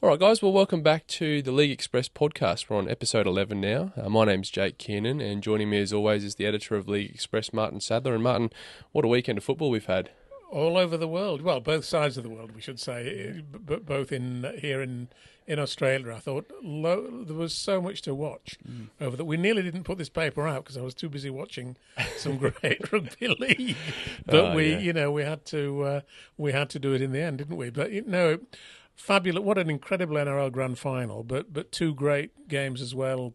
All right, guys. Well, welcome back to the League Express podcast. We're on episode 11 now. Uh, my name's Jake Kearnan, and joining me as always is the editor of League Express, Martyn Sadler. And Martyn, what a weekend of football we've had. All over the world. Well, both sides of the world, we should say. But both in here in in Australia, I thought lo- there was so much to watch mm. over that. We nearly didn't put this paper out because I was too busy watching some great rugby league. But uh, we, yeah. you know, we had to uh, we had to do it in the end, didn't we? But you know fabulous! What an incredible NRL Grand Final, but but two great games as well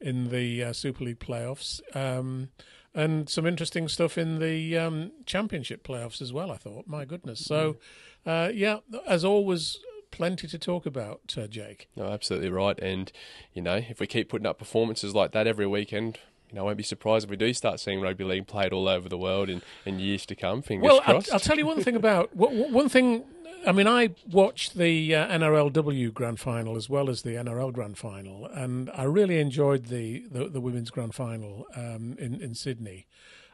in the uh, Super League playoffs, um, and some interesting stuff in the um, Championship playoffs as well. I thought, my goodness. So, uh, yeah, as always, plenty to talk about, uh, Jake. No, absolutely right. And you know, if we keep putting up performances like that every weekend, you know, I won't be surprised if we do start seeing rugby league played all over the world in, in years to come. Fingers well, crossed. I'll, I'll tell you one thing about one thing I mean, I watched the uh, NRLW Grand Final as well as the NRL Grand Final, and I really enjoyed the the, the Women's Grand Final um, in in Sydney.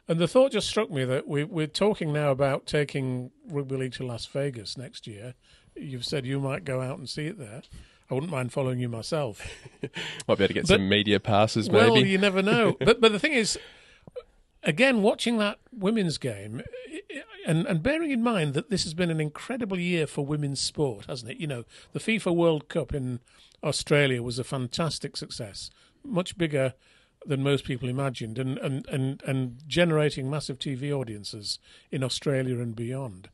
And the thought just struck me that we, we're talking now about taking rugby league to Las Vegas next year. You've said you might go out and see it there. I wouldn't mind following you myself. might be able to get but, some media passes, maybe. Well, you never know. but but the thing is, again, watching that women's game, and, and bearing in mind that this has been an incredible year for women's sport, hasn't it? You know, the FIFA World Cup in Australia was a fantastic success, much bigger than most people imagined, and, and, and, and generating massive TV audiences in Australia and beyond.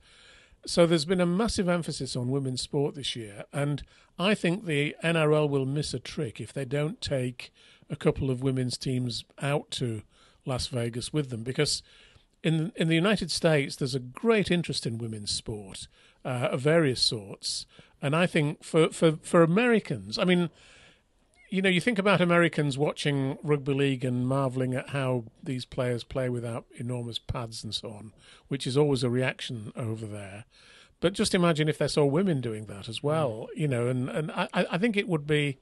So there's been a massive emphasis on women's sport this year, and I think the NRL will miss a trick if they don't take a couple of women's teams out to Las Vegas with them because in in the United States, there's a great interest in women's sport uh, of various sorts, and I think for, for for Americans, I mean, you know, you think about Americans watching rugby league and marveling at how these players play without enormous pads and so on, which is always a reaction over there. But just imagine if they saw women doing that as well, you know, and and I, I think it would be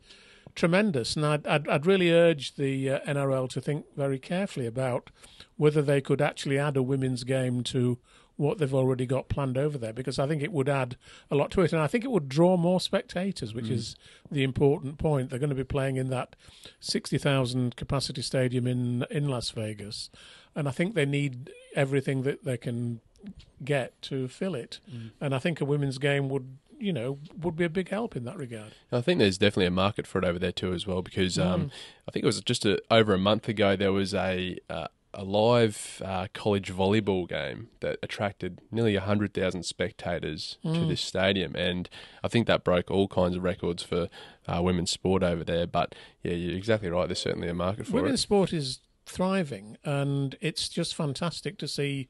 tremendous. And I'd, I'd, I'd really urge the uh, NRL to think very carefully about whether they could actually add a women's game to what they've already got planned over there because I think it would add a lot to it and I think it would draw more spectators which mm. is the important point they're going to be playing in that 60,000 capacity stadium in in Las Vegas and I think they need everything that they can get to fill it mm. and I think a women's game would you know, would be a big help in that regard. I think there's definitely a market for it over there too, as well, because mm. um, I think it was just a, over a month ago there was a uh, a live uh, college volleyball game that attracted nearly 100,000 spectators mm. to this stadium. And I think that broke all kinds of records for uh, women's sport over there. But yeah, you're exactly right. There's certainly a market for women's it. Women's sport is thriving, and it's just fantastic to see.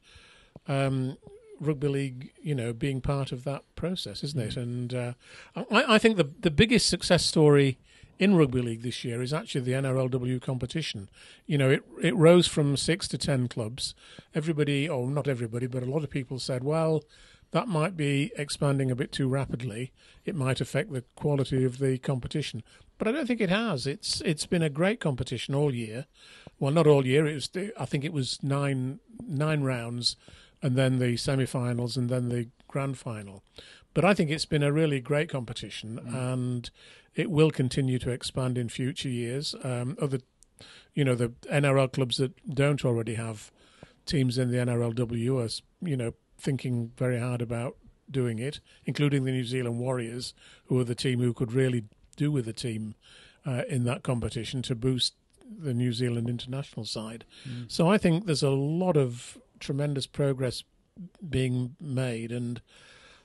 Um, rugby league, you know, being part of that process, isn't it? Mm. And uh, I, I, think the the biggest success story in rugby league this year is actually the NRLW competition. You know, it it rose from six to ten clubs. Everybody, or not everybody, but a lot of people said, well. That might be expanding a bit too rapidly. It might affect the quality of the competition, but I don't think it has. It's it's been a great competition all year. Well, not all year. It was I think it was nine nine rounds and then the semi-finals, and then the grand final. But I think it's been a really great competition, mm. and it will continue to expand in future years. Um, other, you know, the NRL clubs that don't already have teams in the NRLW are, you know, thinking very hard about doing it, including the New Zealand Warriors, who are the team who could really do with a team uh, in that competition to boost the New Zealand international side. Mm. So I think there's a lot of tremendous progress being made, and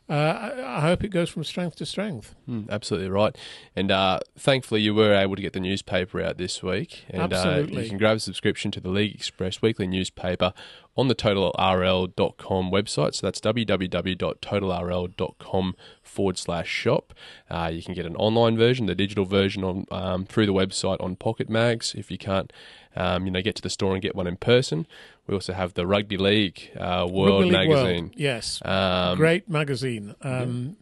uh, I, I, hope it goes from strength to strength. Mm, absolutely right. And uh, thankfully, you were able to get the newspaper out this week. And absolutely. Uh, you can grab a subscription to the League Express weekly newspaper on the totalrl.com website. So that's www.totalrl.com forward slash shop. Uh, you can get an online version, the digital version on um, through the website on Pocket Mags if you can't um, you know, get to the store and get one in person. We also have the Rugby League uh, World Rugby League magazine. World. Yes, um, great magazine. Um,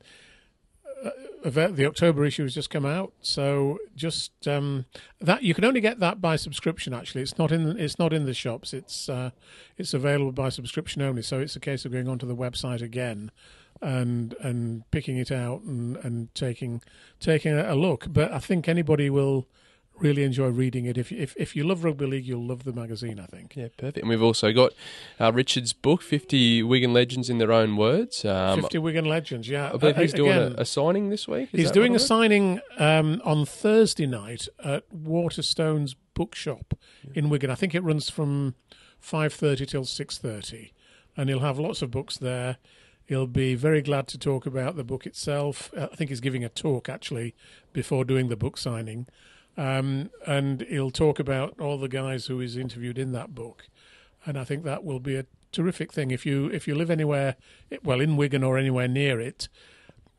yeah. uh, the October issue has just come out, so just um, that you can only get that by subscription. Actually, it's not in it's not in the shops. It's uh, it's available by subscription only. So it's a case of going onto the website again and and picking it out and, and taking taking a look. But I think anybody will really enjoy reading it. If if if you love rugby league, you'll love the magazine. I think. Yeah, perfect. And we've also got uh, Richard's book, Fifty Wigan Legends in Their Own Words. Um, Fifty Wigan Legends. Yeah, I believe he's doing a, a, signing this week. Is he's doing a signing um, on Thursday night at Waterstones Bookshop yeah. in Wigan. I think it runs from five thirty till six thirty, and he'll have lots of books there. He'll be very glad to talk about the book itself. Uh, I think he's giving a talk actually before doing the book signing. Um, and he'll talk about all the guys who he's interviewed in that book, and I think that will be a terrific thing if you if you live anywhere, well, in Wigan or anywhere near it.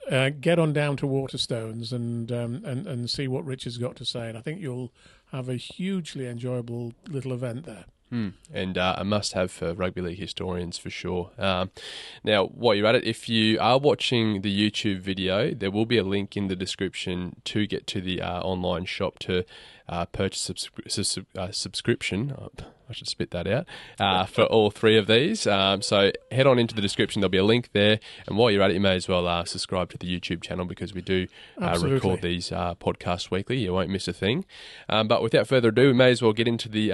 Uh, get on down to Waterstones and um, and and see what Richard's got to say, and I think you'll have a hugely enjoyable little event there. Mm. And uh, a must have for rugby league historians for sure. Um, now, while you're at it, if you are watching the YouTube video, there will be a link in the description to get to the uh, online shop to uh, purchase a uh, subscription. Oh, I should spit that out uh, for all three of these. Um, so head on into the description. There'll be a link there. And while you're at it, you may as well uh, subscribe to the YouTube channel because we do record these podcasts weekly. You won't miss a thing. Um, but without further ado, we may as well get into the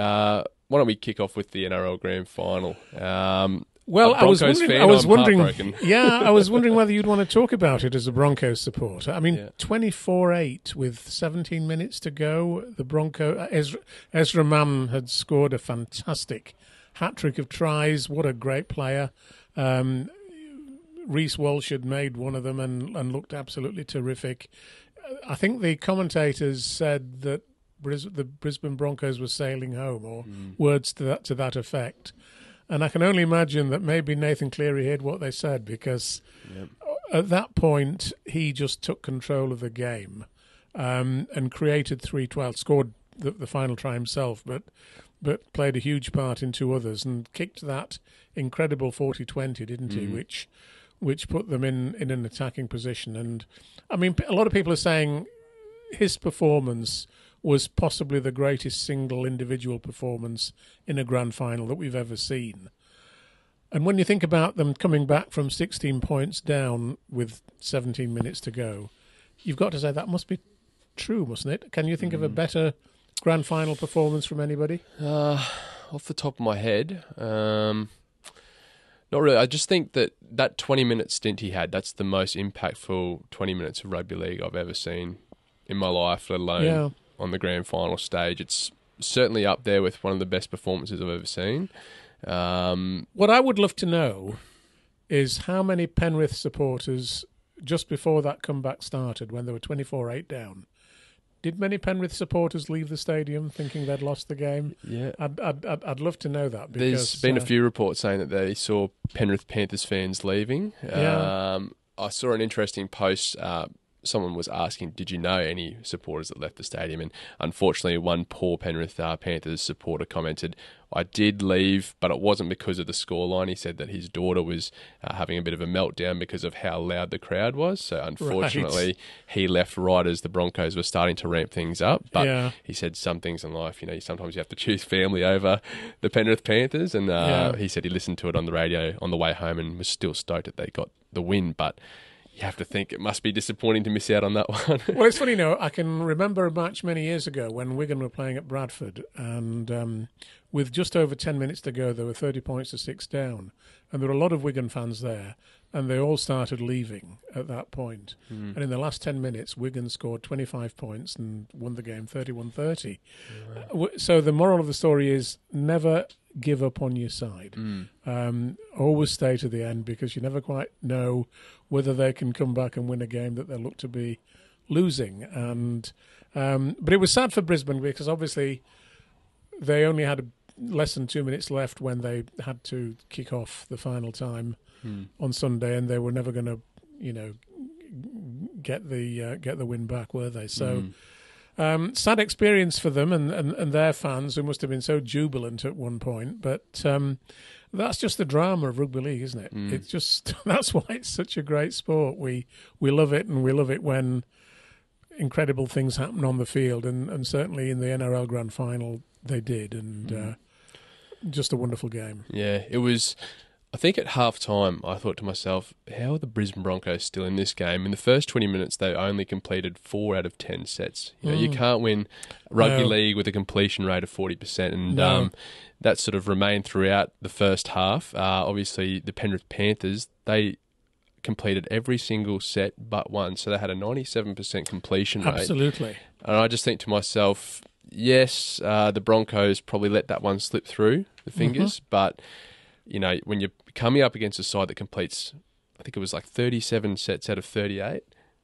why don't we kick off with the NRL Grand Final? Um, well, I was wondering. I was wondering. yeah, I was wondering whether you'd want to talk about it as a Broncos supporter. I mean, twenty-four-eight with seventeen minutes to go. The Bronco uh, Ezra, Ezra Mam had scored a fantastic hat trick of tries. What a great player! Um, Reece Walsh had made one of them and, and looked absolutely terrific. I think the commentators said that Bris- the Brisbane Broncos were sailing home, or mm. words to that to that effect. And I can only imagine that maybe Nathan Cleary heard what they said because yep. at that point he just took control of the game um, and created three twelve, scored the, the final try himself, but but played a huge part in two others and kicked that incredible 40-20, didn't mm. he? Which which put them in, in an attacking position. And I mean, a lot of people are saying his performance was possibly the greatest single individual performance in a grand final that we've ever seen. And when you think about them coming back from 16 points down with 17 minutes to go, you've got to say that must be true, mustn't it? Can you think mm. of a mm. better grand final performance from anybody? Uh, off the top of my head, um, not really. I just think that that 20 minute stint he had, that's the most impactful 20 minutes of rugby league I've ever seen in my life, let alone yeah on the grand final stage. It's certainly up there with one of the best performances I've ever seen. Um, what I would love to know is how many Penrith supporters, just before that comeback started, when they were 24 8 down, did many Penrith supporters leave the stadium thinking they'd lost the game? Yeah, I'd I'd, I'd, love to know that. Because, There's been uh, a few reports saying that they saw Penrith Panthers fans leaving. Yeah. Um, I saw an interesting post uh, someone was asking, did you know any supporters that left the stadium? And unfortunately, one poor Penrith uh, Panthers supporter commented, I did leave, but it wasn't because of the scoreline. He said that his daughter was uh, having a bit of a meltdown because of how loud the crowd was. So unfortunately, right. he left right as the Broncos were starting to ramp things up. But yeah. he said some things in life, you know, sometimes you have to choose family over the Penrith Panthers. And uh, yeah. he said he listened to it on the radio on the way home and was still stoked that they got the win. But you have to think it must be disappointing to miss out on that one. well, it's funny, you know, I can remember a match many years ago when Wigan were playing at Bradford, and um, with just over 10 minutes to go, there were 30 points to six down. And there were a lot of Wigan fans there, and they all started leaving at that point. Mm. And in the last 10 minutes, Wigan scored 25 points and won the game 31 30. So the moral of the story is never give up on your side. Mm. Um, always stay to the end because you never quite know whether they can come back and win a game that they look to be losing. And um, but it was sad for Brisbane because obviously they only had a less than two minutes left when they had to kick off the final time hmm. on Sunday, and they were never going to, you know, get the uh, get the win back, were they? So. Hmm. Um, sad experience for them and, and, and, their fans who must have been so jubilant at one point. But um, that's just the drama of rugby league, isn't it? Mm. It's just that's why it's such a great sport. We we love it, and we love it when incredible things happen on the field, and, and certainly in the NRL Grand Final they did, and mm. uh, just a wonderful game. Yeah, it was. I think at half time, I thought to myself, how are the Brisbane Broncos still in this game? In the first 20 minutes, they only completed four out of 10 sets. You, know, you can't win rugby No. league with a completion rate of 40%. And No. um, that sort of remained throughout the first half. Uh, obviously, the Penrith Panthers, they completed every single set but one. So they had a 97% completion rate. Absolutely. And I just think to myself, yes, uh, the Broncos probably let that one slip through the fingers, but you know when you're coming up against a side that completes, I think it was like 37 sets out of 38.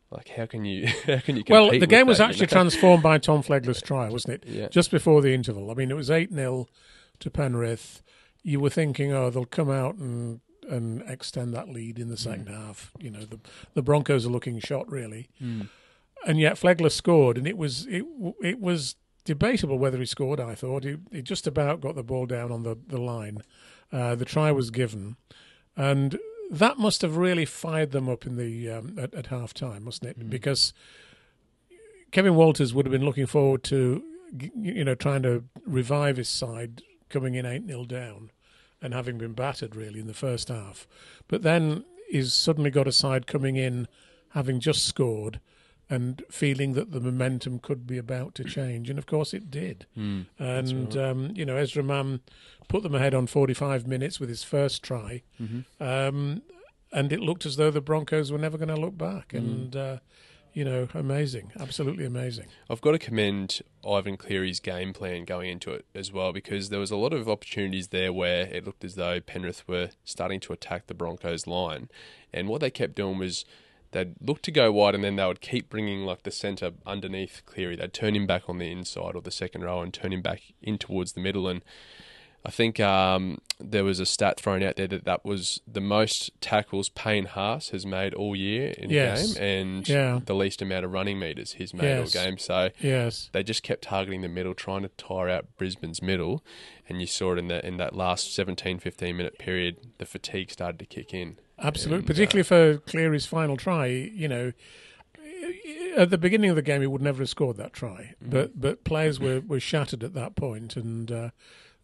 Like how can you how can you compete Well, the game was that, you actually know? transformed by Tom Flegler's try, wasn't it? Yeah. Just before the interval. I mean, it was 8 0 to Penrith. You were thinking, oh, they'll come out and and extend that lead in the second mm. half. You know, the the Broncos are looking shot really, mm. and yet Flegler scored, and it was it it was debatable whether he scored. I thought he, he just about got the ball down on the the line. Uh, the try was given, and that must have really fired them up in the um, at, at half time, mustn't it? Because Kevin Walters would have been looking forward to, you know, trying to revive his side coming in 8 0 down and having been battered really in the first half. But then he's suddenly got a side coming in having just scored and feeling that the momentum could be about to change. And of course it did. and, um, you know, Ezra Mam put them ahead on 45 minutes with his first try. Um, and it looked as though the Broncos were never going to look back. And, uh, you know, amazing, absolutely amazing. I've got to commend Ivan Cleary's game plan going into it as well because there was a lot of opportunities there where it looked as though Penrith were starting to attack the Broncos line, and what they kept doing was they'd look to go wide and then they would keep bringing like the centre underneath Cleary. They'd turn him back on the inside or the second row and turn him back in towards the middle and. I think um, there was a stat thrown out there that that was the most tackles Payne Haas has made all year in Yes. a game, and Yeah. the least amount of running meters he's made Yes. all game. So Yes. they just kept targeting the middle, trying to tire out Brisbane's middle, and you saw it in that in that last 17, 15 minute period. The fatigue started to kick in. Absolutely, And, uh, particularly for Cleary's final try. You know, at the beginning of the game, he would never have scored that try, Mm-hmm. but but players were, were shattered at that point, and uh,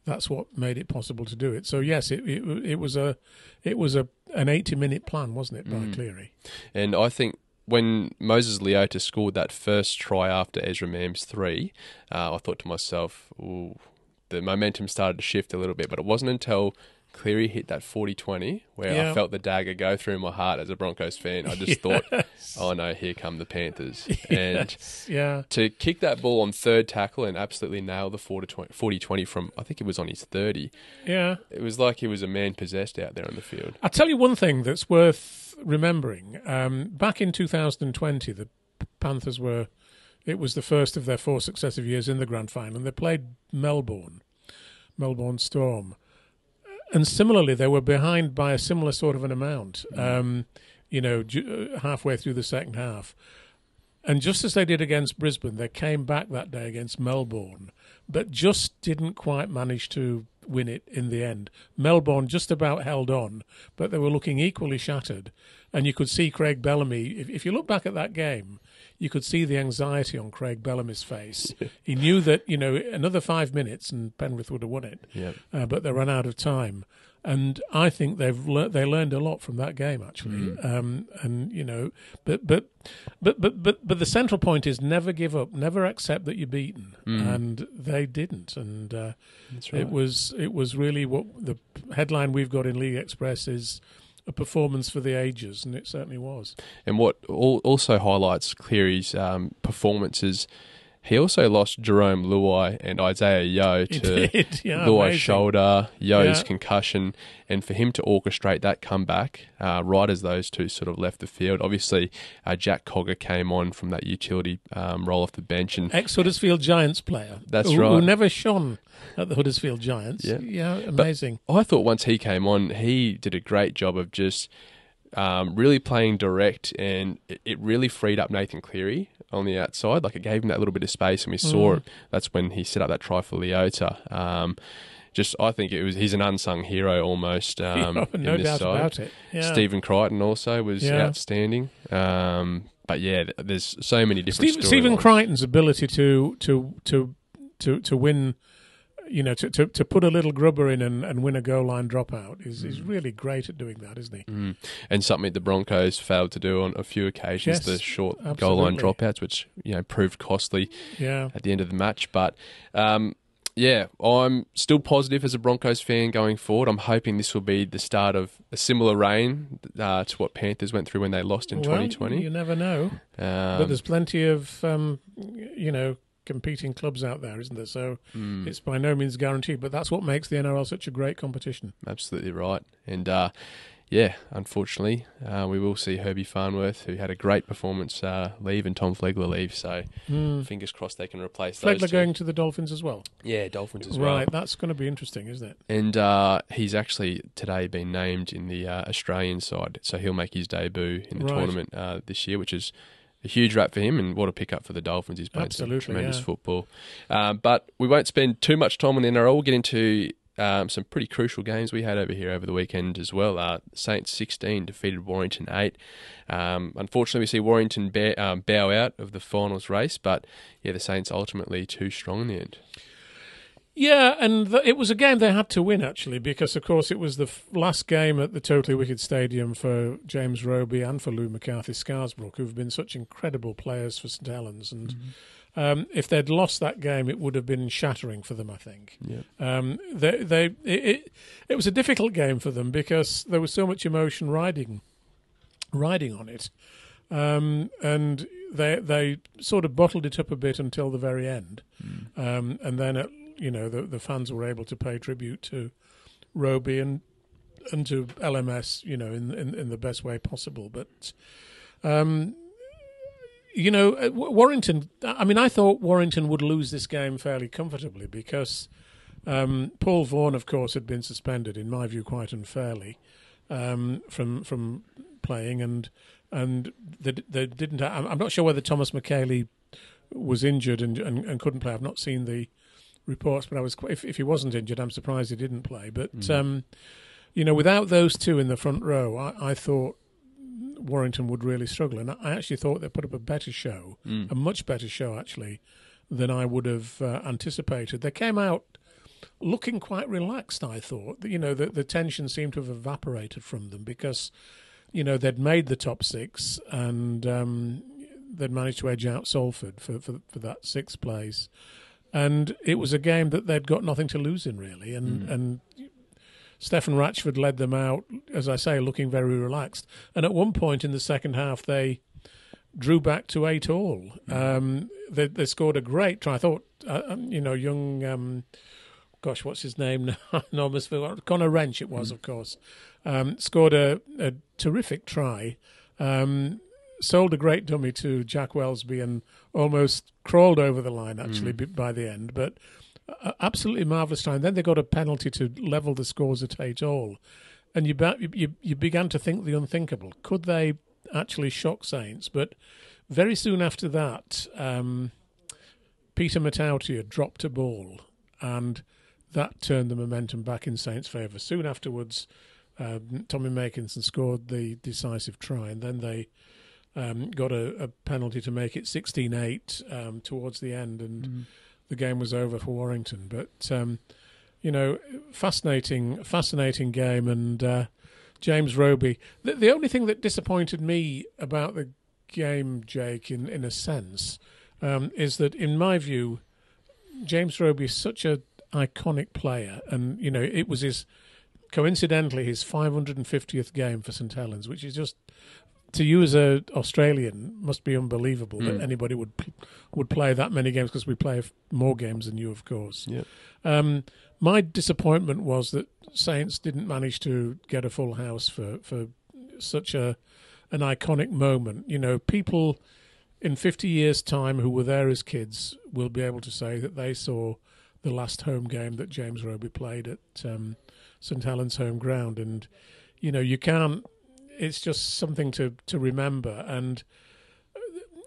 that's what made it possible to do it. So yes, it it, it was a it was a an eighty minute plan, wasn't it, by Mm. Cleary? And I think when Moses Leota scored that first try after Ezra Mam's three, uh, I thought to myself, Ooh, the momentum started to shift a little bit. But it wasn't until Cleary hit that 40-20 where I felt the dagger go through my heart as a Broncos fan. I just thought, oh no, here come the Panthers. And Yeah, to kick that ball on third tackle and absolutely nail the 40 20 from, I think it was on his 30, yeah. it was like he was a man possessed out there on the field. I'll tell you one thing that's worth remembering. Um, back in 2020, the Panthers were, it was the first of their four successive years in the grand final, and they played Melbourne, Melbourne Storm. And similarly, they were behind by a similar sort of an amount, um, you know, uh, halfway through the second half. And just as they did against Brisbane, they came back that day against Melbourne, but just didn't quite manage to win it in the end. Melbourne just about held on, but they were looking equally shattered. And you could see Craig Bellamy. If, if you look back at that game, you could see the anxiety on Craig Bellamy's face. he knew that you know another five minutes and Penrith would have won it, Yeah. uh, but they ran out of time. And I think they've lear- they learned a lot from that game actually. Um, and you know, but but but but but but the central point is never give up, never accept that you're beaten, and they didn't. And uh, right. it was it was really what the headline we've got in League Express is a performance for the ages, and it certainly was. And what also highlights Cleary's um, performances, he also lost Jerome Luai and Isaiah Yo to did, yeah, Luai's amazing. shoulder, Yo's Yeah. concussion, and for him to orchestrate that comeback uh, right as those two sort of left the field. Obviously, uh, Jack Cogger came on from that utility um, role off the bench, and Ex Huddersfield Giants player. That's who, Who never shone at the Huddersfield Giants. Yeah. amazing. I thought once he came on, he did a great job of just um, really playing direct, and it, it really freed up Nathan Cleary on the outside. Like it gave him that little bit of space, and we saw it. That's when he set up that try for Leota. Um, just, I think it was he's an unsung hero almost. Um, no in this doubt side. about it. Yeah. Stephen Crichton also was Yeah. outstanding. Um, but yeah, there's so many different Steve. Stephen Crichton's ability to to to to to win you know, to, to, to put a little grubber in and, and win a goal line dropout is, is really great at doing that, isn't he? Mm. And something the Broncos failed to do on a few occasions, Yes, the short goal line dropouts, which you know proved costly Yeah. at the end of the match. But um, yeah, I'm still positive as a Broncos fan going forward. I'm hoping this will be the start of a similar reign uh, to what Panthers went through when they lost in Well, 2020. You never know. but Um, there's plenty of, um, you know, competing clubs out there, isn't there? So mm. it's by no means guaranteed. But that's what makes the NRL such a great competition. Absolutely right. And uh, yeah, unfortunately, uh, we will see Herbie Farnworth, who had a great performance, uh, leave, and Tom Flegler leave. So Mm. fingers crossed they can replace those. Flegler going to the Dolphins as well. yeah, Dolphins as well. Right, that's going to be interesting, isn't it? And uh, he's actually today been named in the uh, Australian side, so he'll make his debut in the Right. tournament uh, this year, which is a huge wrap for him, and what a pickup for the Dolphins. He's played some tremendous yeah. football. Um, but we won't spend too much time on the NRL. We'll get into um, some pretty crucial games we had over here over the weekend as well. Uh, Saints 16 defeated Warrington 8. Um, unfortunately, we see Warrington bear, um, bow out of the finals race, but yeah, the Saints ultimately too strong in the end. Yeah, and th- it was a game they had to win actually, because of course it was the f- last game at the Totally Wicked Stadium for James Roby and for Lou McCarthy Scarsbrook, who've been such incredible players for St Helens. And um, if they'd lost that game, it would have been shattering for them. I think. Yeah. Um, they, they, it, it, it was a difficult game for them because there was so much emotion riding, riding on it, um, and they they sort of bottled it up a bit until the very end, um, and then it, you know the the fans were able to pay tribute to Roby and and to LMS, you know, in in, in the best way possible, but. Um, you know, uh, Warrington. I mean, I thought Warrington would lose this game fairly comfortably because um, Paul Vaughan, of course, had been suspended, in my view, quite unfairly um, from from playing, and and they, they didn't. I'm not sure whether Thomas Mikaele was injured and, and, and couldn't play. I've not seen the reports, but I was quite, if if he wasn't injured, I'm surprised he didn't play. But um, you know, without those two in the front row, I, I thought Warrington would really struggle, and I actually thought they put up a better show, a much better show actually than I would have uh, anticipated. They came out looking quite relaxed. I thought, you know, the the tension seemed to have evaporated from them because, you know, they'd made the top six and um, they'd managed to edge out Salford for, for for that sixth place, and it was a game that they'd got nothing to lose in really, and and. Stefan Ratchford led them out, as I say, looking very relaxed. And at one point in the second half, they drew back to eight all. Um, they, they scored a great try. I thought, uh, um, you know, young, um, gosh, what's his name now? I almost forgot. Connor Wrench, it was, of course, um, scored a, a terrific try. Um, sold a great dummy to Jack Welsby and almost crawled over the line actually b by the end. But uh, absolutely marvelous time. Then they got a penalty to level the scores at eight all, and you, you you began to think the unthinkable. Could they actually shock Saints? But very soon after that, um, Peter Matautia dropped a ball, and that turned the momentum back in Saints' favour. Soon afterwards, um, Tommy Makinson scored the decisive try, and then they um, got a, a penalty to make it 16-8 um, towards the end, and the game was over for Warrington. But um, you know, fascinating, fascinating game, and uh, James Roby. The, the only thing that disappointed me about the game, Jake, in in a sense, um, is that in my view, James Roby is such a iconic player, and you know, it was his coincidentally his 550th game for St Helens, which is just to you as a Australian must be unbelievable that anybody would would play that many games because we play more games than you, of course. Yep. Um, my disappointment was that Saints didn't manage to get a full house for for such a an iconic moment. You know, people in 50 years' time who were there as kids will be able to say that they saw the last home game that James Roby played at um, St Helens home ground, and you know you can't. It's just something to to remember, and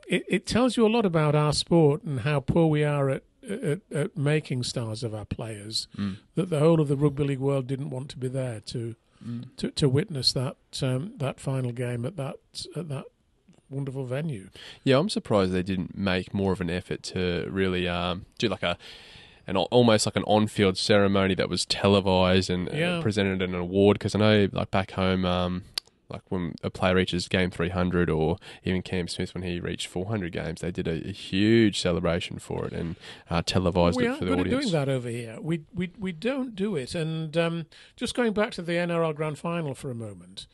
it, it tells you a lot about our sport and how poor we are at, at, at making stars of our players. That the whole of the rugby league world didn't want to be there to to, to witness that um, that final game at that at that wonderful venue. Yeah, I'm surprised they didn't make more of an effort to really um, do like a an almost like an on-field ceremony that was televised and uh, Yeah. presented an award. Because I know, like back home, um, like when a player reaches game 300, or even Cam Smith when he reached 400 games, they did a, a huge celebration for it and uh, televised we it for the audience. doing that over here. We we we don't do it. And um, just going back to the NRL Grand Final for a moment,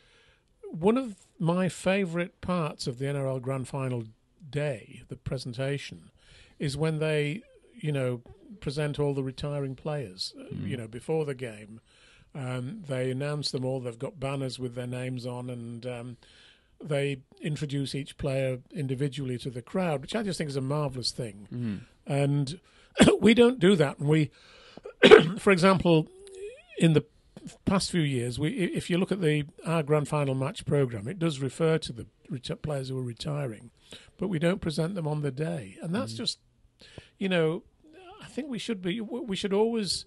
one of my favourite parts of the NRL Grand Final day, the presentation, is when they, you know, present all the retiring players. uh, Mm. You know, before the game, um, they announce them all. They've got banners with their names on, and um, they introduce each player individually to the crowd, which I just think is a marvelous thing. Mm. And we don't do that. And we, for example, in the past few years, we if you look at the our grand final match program, it does refer to the reti- players who are retiring, but we don't present them on the day, and that's just, you know, I think we should be we should always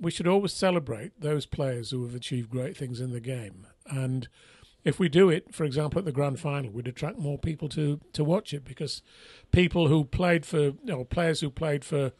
we should always celebrate those players who have achieved great things in the game, and if we do it, for example, at the grand final, we'd attract more people to to watch it because people who played for, you know, players who played for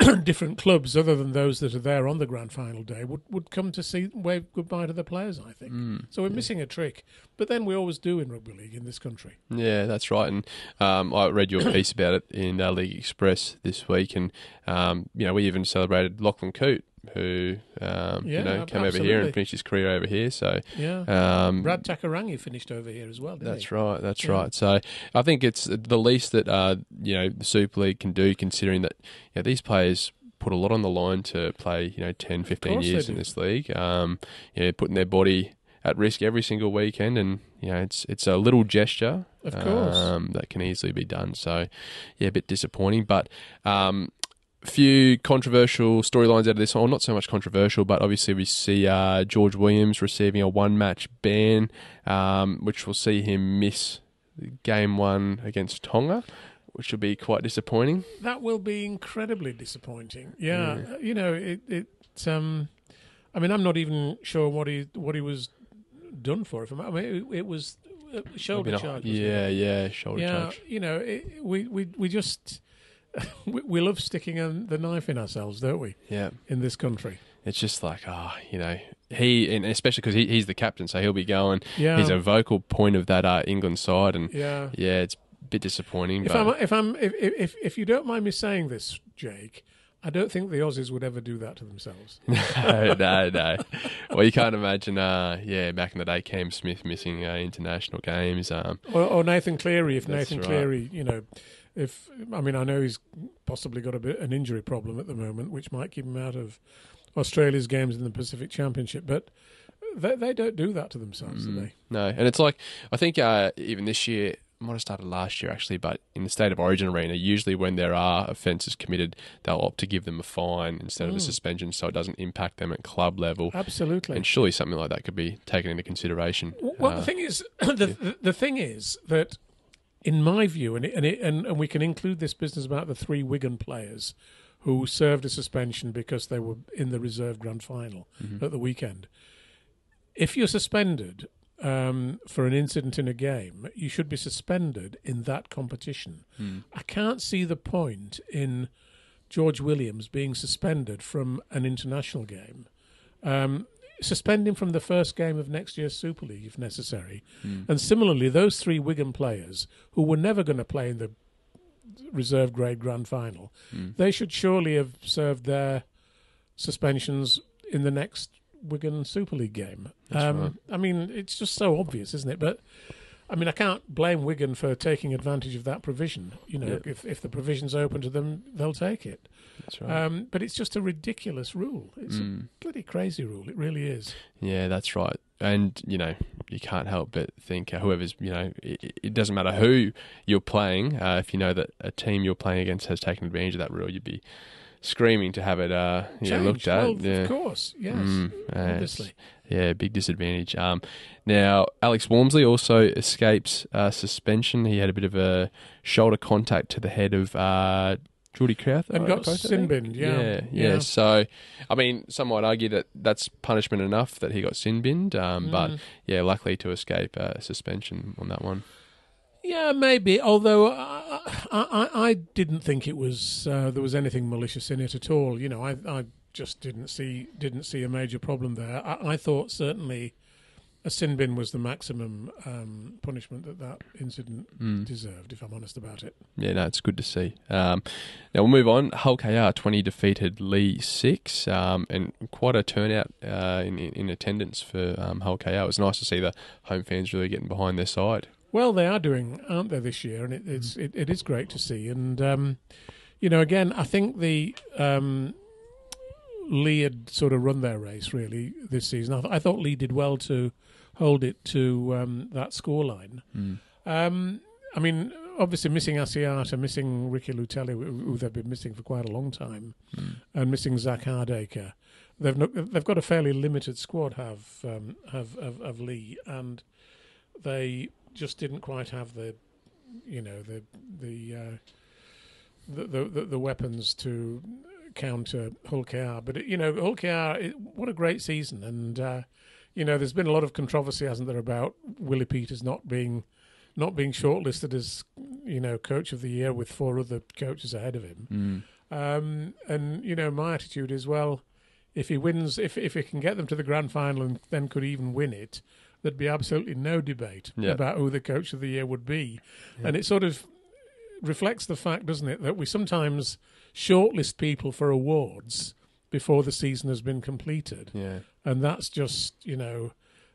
different clubs other than those that are there on the grand final day would, would come to see wave goodbye to the players. I think Mm. so. We're missing a trick, but then we always do in rugby league in this country. Yeah, that's right. And um, I read your piece about it in uh, League Express this week, and um, you know we even celebrated Lachlan Coote, who um, Yeah, you know came over here and finished his career over here. So Yeah, um, Brad Takairangi finished over here as well. Didn't That's he? right. That's Yeah. right. So I think it's the least that uh, you know the Super League can do, considering that you know, these players put a lot on the line to play you know 10, 15 years in this league. Um, you know, putting their body at risk every single weekend, and you know it's it's a little gesture, Of course. um, that can easily be done. So yeah, a bit disappointing, but. Um, Few controversial storylines out of this, or not so much controversial, but obviously we see uh, George Williams receiving a one-match ban, um, which will see him miss game one against Tonga, which will be quite disappointing. That will be incredibly disappointing. Yeah, uh, you know it. it um, I mean, I'm not even sure what he what he was done for. If I'm, I mean, it, it was uh, shoulder charge. wasn't it? yeah, yeah, shoulder yeah, charge. you know, it, we we we just we, we love sticking um, the knife in ourselves, don't we? Yeah, In this country, it's just like ah, you know, he and especially because he, he's the captain, so he'll be going. yeah, He's a vocal point of that uh, England side, and yeah. yeah, it's a bit disappointing. If but I'm if I'm if, if if you don't mind me saying this, Jake, I don't think the Aussies would ever do that to themselves. no, no, no. Well, you can't imagine. Uh, yeah, back in the day, Cam Smith missing uh, international games. Um, or, or Nathan Cleary, if Nathan right. Cleary, you know, if I mean, I know he's possibly got a bit an injury problem at the moment, which might keep him out of Australia's games in the Pacific Championship, but they they don't do that to themselves, do Mm. they? No, and it's like I think uh, even this year might have started last year actually, but in the state of origin arena, usually when there are offences committed, they'll opt to give them a fine instead of a Mm. suspension, so it doesn't impact them at club level. Absolutely. And surely something like that could be taken into consideration. Well, Uh, the thing is, the, the the thing is that, in my view, and it, and, it, and and we can include this business about the three Wigan players who served a suspension because they were in the reserve grand final mhm. at the weekend. If you're suspended um, for an incident in a game, you should be suspended in that competition. Mm. I can't see the point in George Williams being suspended from an international game. Um, suspend him from the first game of next year's Super League if necessary. Mm. And similarly, those three Wigan players who were never going to play in the reserve grade grand final, Mm. they should surely have served their suspensions in the next Wigan Super League game. Um, right. I mean, it's just so obvious, isn't it? But I mean, I can't blame Wigan for taking advantage of that provision. You know, Yeah. if if the provision's open to them, they'll take it. That's right. Um, but it's just a ridiculous rule. It's a Mm. bloody crazy rule. It really is. Yeah, that's right. And you know, you can't help but think uh, whoever's you know, it, it doesn't matter who you're playing. Uh, if you know that a team you're playing against has taken advantage of that rule, you'd be screaming to have it uh, yeah, looked at. Well, yeah. Of course, yes. Mm, obviously. Yeah, big disadvantage. Um, now, Alex Walmsley also escapes uh, suspension. He had a bit of a shoulder contact to the head of uh, Geordie. And got suppose, sin think. binned, yeah. yeah, yeah. Yeah. So, I mean, some might argue that that's punishment enough that he got sin binned. Um, But Mm. yeah, luckily to escape uh, suspension on that one. Yeah, maybe. Although I, I, I, I didn't think it was uh, there was anything malicious in it at all. You know, I, I just didn't see didn't see a major problem there. I, I thought certainly a sin bin was the maximum um, punishment that that incident Mm. deserved. If I'm honest about it. Yeah, no, it's good to see. Um, now we'll move on. Hull KR 20 defeated Leigh 6, um, and quite a turnout uh, in, in attendance for um, Hull KR. It was nice to see the home fans really getting behind their side. Well, they are doing, aren't they, this year? And it, it's it, it is great to see. And um, you know, again, I think the um, Leigh had sort of run their race really this season. I, th- I thought Leigh did well to hold it to um, that scoreline. Um, I mean, obviously missing Asiata, missing Ricky Leutele, who they've been missing for quite a long time, and missing Zak Hardaker. They've no, they've got a fairly limited squad. Have um, have of, of Leigh, and they just didn't quite have the, you know, the the uh, the, the, the the weapons to counter Hull KR. But you know, it, what a great season, and uh, you know, there's been a lot of controversy, hasn't there, about Willie Peters not being not being shortlisted as you know coach of the year with four other coaches ahead of him. Um, and you know, my attitude is well, if he wins, if if he can get them to the grand final and then could even win it, there'd be absolutely no debate Yeah. about who the coach of the year would be. And it sort of reflects the fact, doesn't it, that we sometimes shortlist people for awards before the season has been completed, Yeah. and that's just you know.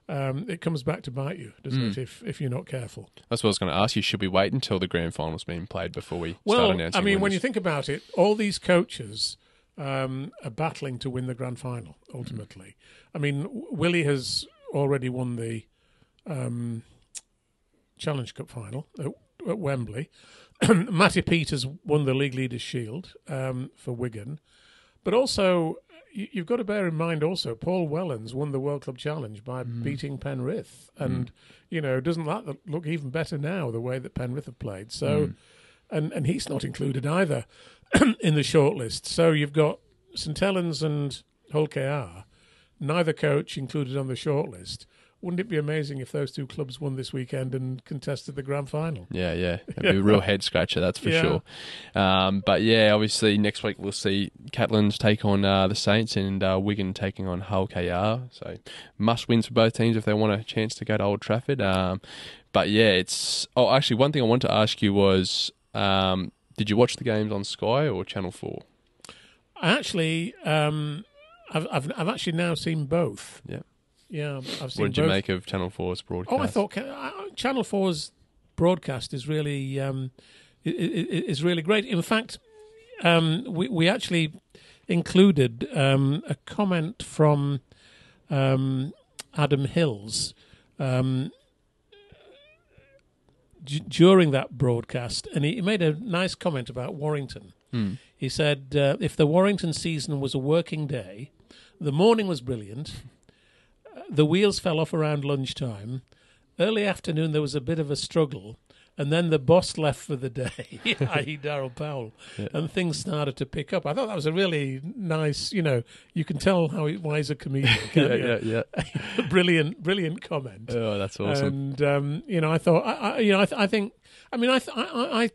Um, it comes back to bite you, doesn't Mm. it? If if you're not careful. That's what I was going to ask you. Should we wait until the grand final's been played before we Well, start announcing I mean, when you think about it, all these coaches um, are battling to win the grand final. Ultimately, I mean, Willie has already won the um, Challenge Cup final at, at Wembley. Matty Peters won the League Leaders Shield um, for Wigan, but also you, you've got to bear in mind also Paul Wellens won the World Club Challenge by mm. beating Penrith, mm. and you know doesn't that look even better now the way that Penrith have played? So mm. and and he's not included either in the shortlist. So you've got St Helens and Hull KR, neither coach included on the shortlist. Wouldn't it be amazing if those two clubs won this weekend and contested the grand final? Yeah, yeah. It'd be a real head scratcher, that's for Yeah. sure. Um, but yeah, obviously next week we'll see Catalans take on uh, the Saints and uh, Wigan taking on Hull KR. So must wins for both teams if they want a chance to go to Old Trafford. Um, but yeah, it's. Oh, actually, one thing I wanted to ask you was, um, did you watch the games on Sky or Channel Four? I actually, um, I've, I've I've actually now seen both. Yeah. Yeah, I've seen What did you both. make of Channel 4's broadcast? Oh, I thought Channel 4's broadcast is really um, is really great. In fact, um, we we actually included um, a comment from um, Adam Hills um, d- during that broadcast, and he made a nice comment about Warrington. Hmm. He said, uh, "If the Warrington season was a working day, the morning was brilliant." The wheels fell off around lunchtime. Early afternoon, there was a bit of a struggle. And then the boss left for the day, i.e., Daryl Powell, and things started to pick up. I thought that was a really nice, you know, you can tell how he, why he's a comedian. Yeah, can't yeah, yeah. brilliant, brilliant comment. Oh, that's awesome. And um, you know, I thought, I, I, you know, I, th- I think, I mean, I, th- I, I, I,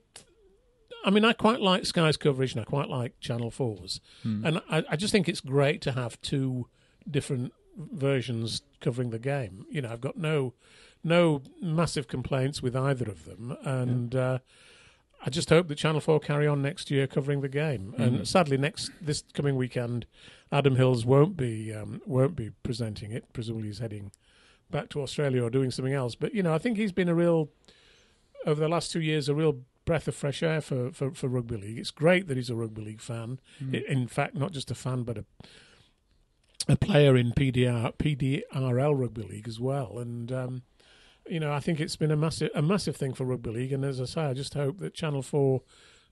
I mean, I quite like Sky's coverage, and I quite like Channel 4's, and I, I just think it's great to have two different versions covering the game. You know, I've got no, no massive complaints with either of them, and. Uh, I just hope that Channel Four carry on next year covering the game. And sadly, next this coming weekend, Adam Hills won't be um, won't be presenting it. Presumably, he's heading back to Australia or doing something else. But you know, I think he's been a real over the last two years a real breath of fresh air for, for, for rugby league. It's great that he's a rugby league fan. I- In fact, not just a fan, but a a player in PDR PDRL rugby league as well. And um, you know, I think it's been a massive a massive thing for rugby league. And as I say, I just hope that Channel Four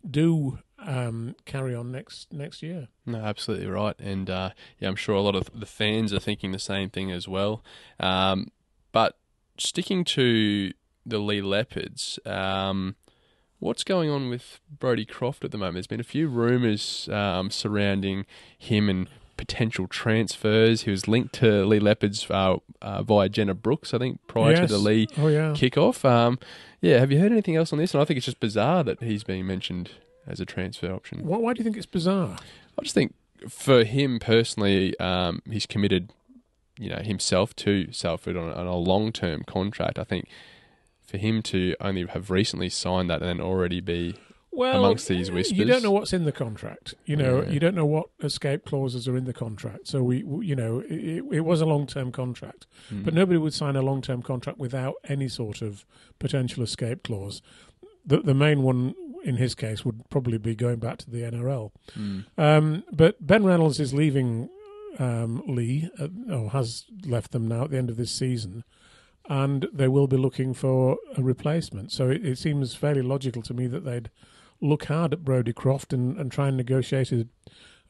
do um, carry on next next year. No, absolutely right, and uh, yeah, I'm sure a lot of the fans are thinking the same thing as well. Um, but sticking to the Leigh Leopards, um, what's going on with Brodie Croft at the moment? There's been a few rumours um, surrounding him and potential transfers. He was linked to Leigh Leopards uh, uh, via Jenna Brooks, I think, prior to the Leigh Oh yeah. kickoff. Um, yeah, have you heard anything else on this? And I think it's just bizarre that he's being mentioned as a transfer option. Why, why do you think it's bizarre? I just think for him personally, um, he's committed, you know, himself to Salford on, on a long term contract. I think for him to only have recently signed that and then already be Well, amongst these whispers. you don't know what's in the contract. You know, Yeah. you don't know what escape clauses are in the contract. So we, we- you know, it, it was a long-term contract, Hmm. but nobody would sign a long-term contract without any sort of potential escape clause. The the main one in his case would probably be going back to the NRL. Mm. Um, but Ben Reynolds is leaving um, Leigh, uh, or has left them now at the end of this season, and they will be looking for a replacement. So it, it seems fairly logical to me that they'd look hard at Brodie Croft and, and try and negotiate a,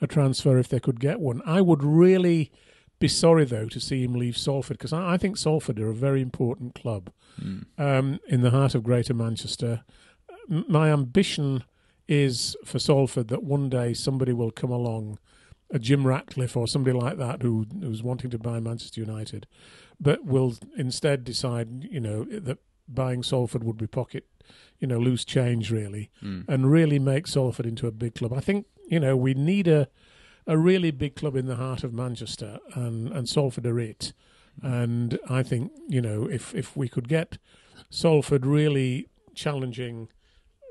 a transfer if they could get one. I would really be sorry, though, to see him leave Salford because I, I think Salford are a very important club Mm. um, in the heart of Greater Manchester. M- My ambition is for Salford that one day somebody will come along, a Jim Ratcliffe or somebody like that, who who's wanting to buy Manchester United, but will instead decide, you know, that buying Salford would be pocket, you know, loose change really, Mm. and really make Salford into a big club. I think you know we need a a really big club in the heart of Manchester, and and Salford are it. And I think you know if if we could get Salford really challenging